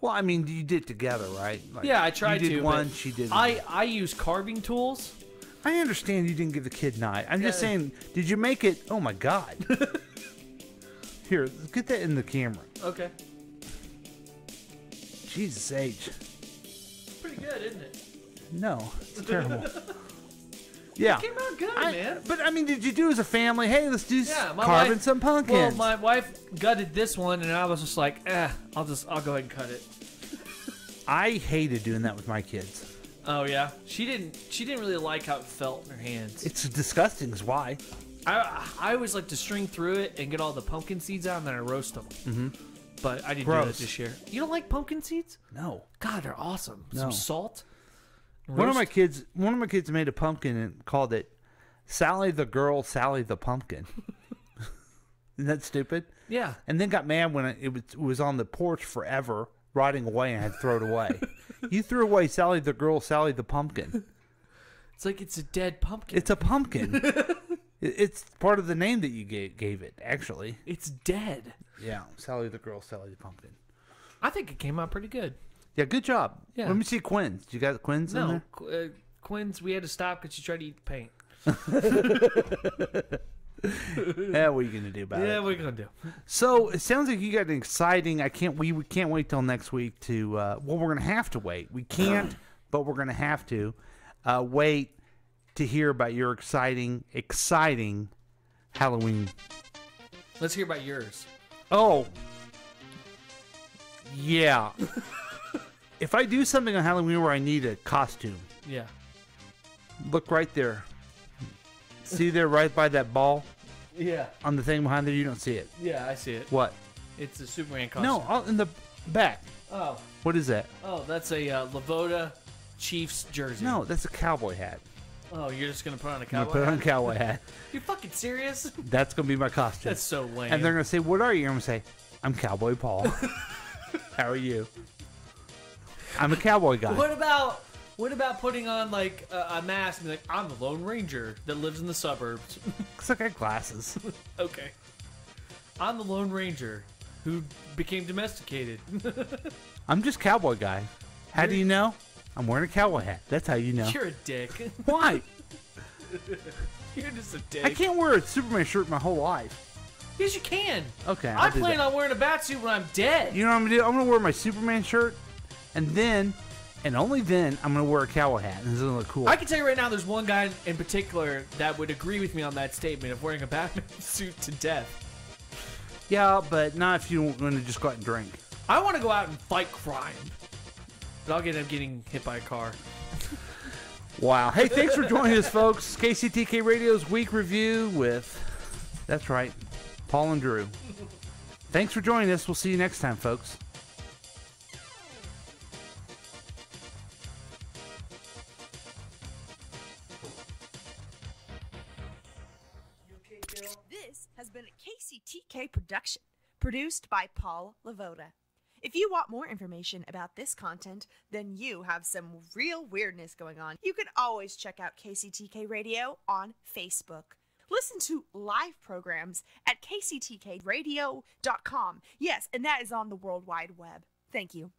Well, I mean, you did together, right? Like, yeah, I tried you did to. one, she did. I I use carving tools. I understand you didn't give the kid knife. I'm just saying, did you make it? Oh my god! Here, get that in the camera. Okay. Jesus H. Pretty good, isn't it? No, it's terrible. yeah, It came out good, I- man. but I mean, did you do as a family? Hey, let's do Yeah, carving wife, some pumpkins. Well, my wife gutted this one, and I was just like, eh, I'll just I'll go ahead and cut it. I hated doing that with my kids. Oh yeah, she didn't. She didn't really like how it felt in her hands. It's disgusting. Is why. I I always like to string through it and get all the pumpkin seeds out, and then I roast them. Mm-hmm. But I didn't do Gross. that this year. You don't like pumpkin seeds? No. God, they're awesome. No. Some salt. One of my Roast- kids, one of my kids made a pumpkin and called it Sally the Girl, Sally the Pumpkin. Isn't that stupid? Yeah. And then got mad when it, it was, it was on the porch forever, rotting away, and I had to throw it away. you threw away Sally the Girl, Sally the Pumpkin. It's like it's a dead pumpkin. It's a pumpkin. It- it's part of the name that you gave, gave it, actually. It's dead. Yeah, Sally the Girl, Sally the Pumpkin. I think it came out pretty good. Yeah, good job. Yeah. Let me see Quinn's. You got Quinn's in No, there? Qu- uh, Quinn's. We had to stop because she tried to eat the paint. yeah, what are you gonna do about it? Yeah, what are you gonna do? So it sounds like you got an exciting. I can't. We, we can't wait till next week to. Uh, well, we're gonna have to wait. We can't, but we're gonna have to uh, wait to hear about your exciting, exciting Halloween. Let's hear about yours. Oh, yeah. if I do something on Halloween where I need a costume, Yeah. look right there. See there, right by that ball Yeah. on the thing behind there. You don't see it. Yeah, I see it. What? It's a Superman costume. No, all in the back. Oh. What is that? Oh, that's a uh, Lavoda Chiefs jersey. No, that's a cowboy hat. Oh, you're just gonna put on a I'm cowboy. gonna put on a cowboy hat. You fucking serious? That's gonna be my costume. That's so lame. And they're gonna say, "What are you?" I'm gonna say, "I'm Cowboy Paul." How are you? I'm a cowboy guy. What about what about putting on like a, a mask and be like, I'm the Lone Ranger that lives in the suburbs. Cause I got glasses. okay. I'm the Lone Ranger who became domesticated. I'm just cowboy guy. How do you know? I'm wearing a cowboy hat. That's how you know. You're a dick. Why? You're just a dick. I can't wear a Superman shirt my whole life. Yes, you can. Okay, I plan on wearing a bat suit when I'm dead. You know what I'm gonna do? I'm gonna wear my Superman shirt, and then, and only then, I'm gonna wear a cowboy hat, and it's gonna look cool. I can tell you right now, there's one guy in particular that would agree with me on that statement of wearing a Batman suit to death. Yeah, but not if you want to just go out and drink. I want to go out and fight crime, but I'll get up getting hit by a car. Wow. Hey, thanks for joining us, folks. KCTK Radio's weak review with, that's right, Paul and Drew. Thanks for joining us. We'll see you next time, folks. This has been a KCTK production, produced by Paul Lavoda. If you want more information about this content, then you have some real weirdness going on. You can always check out KCTK Radio on Facebook. Listen to live programs at kctkradio.com. Yes, and that is on the World Wide Web. Thank you.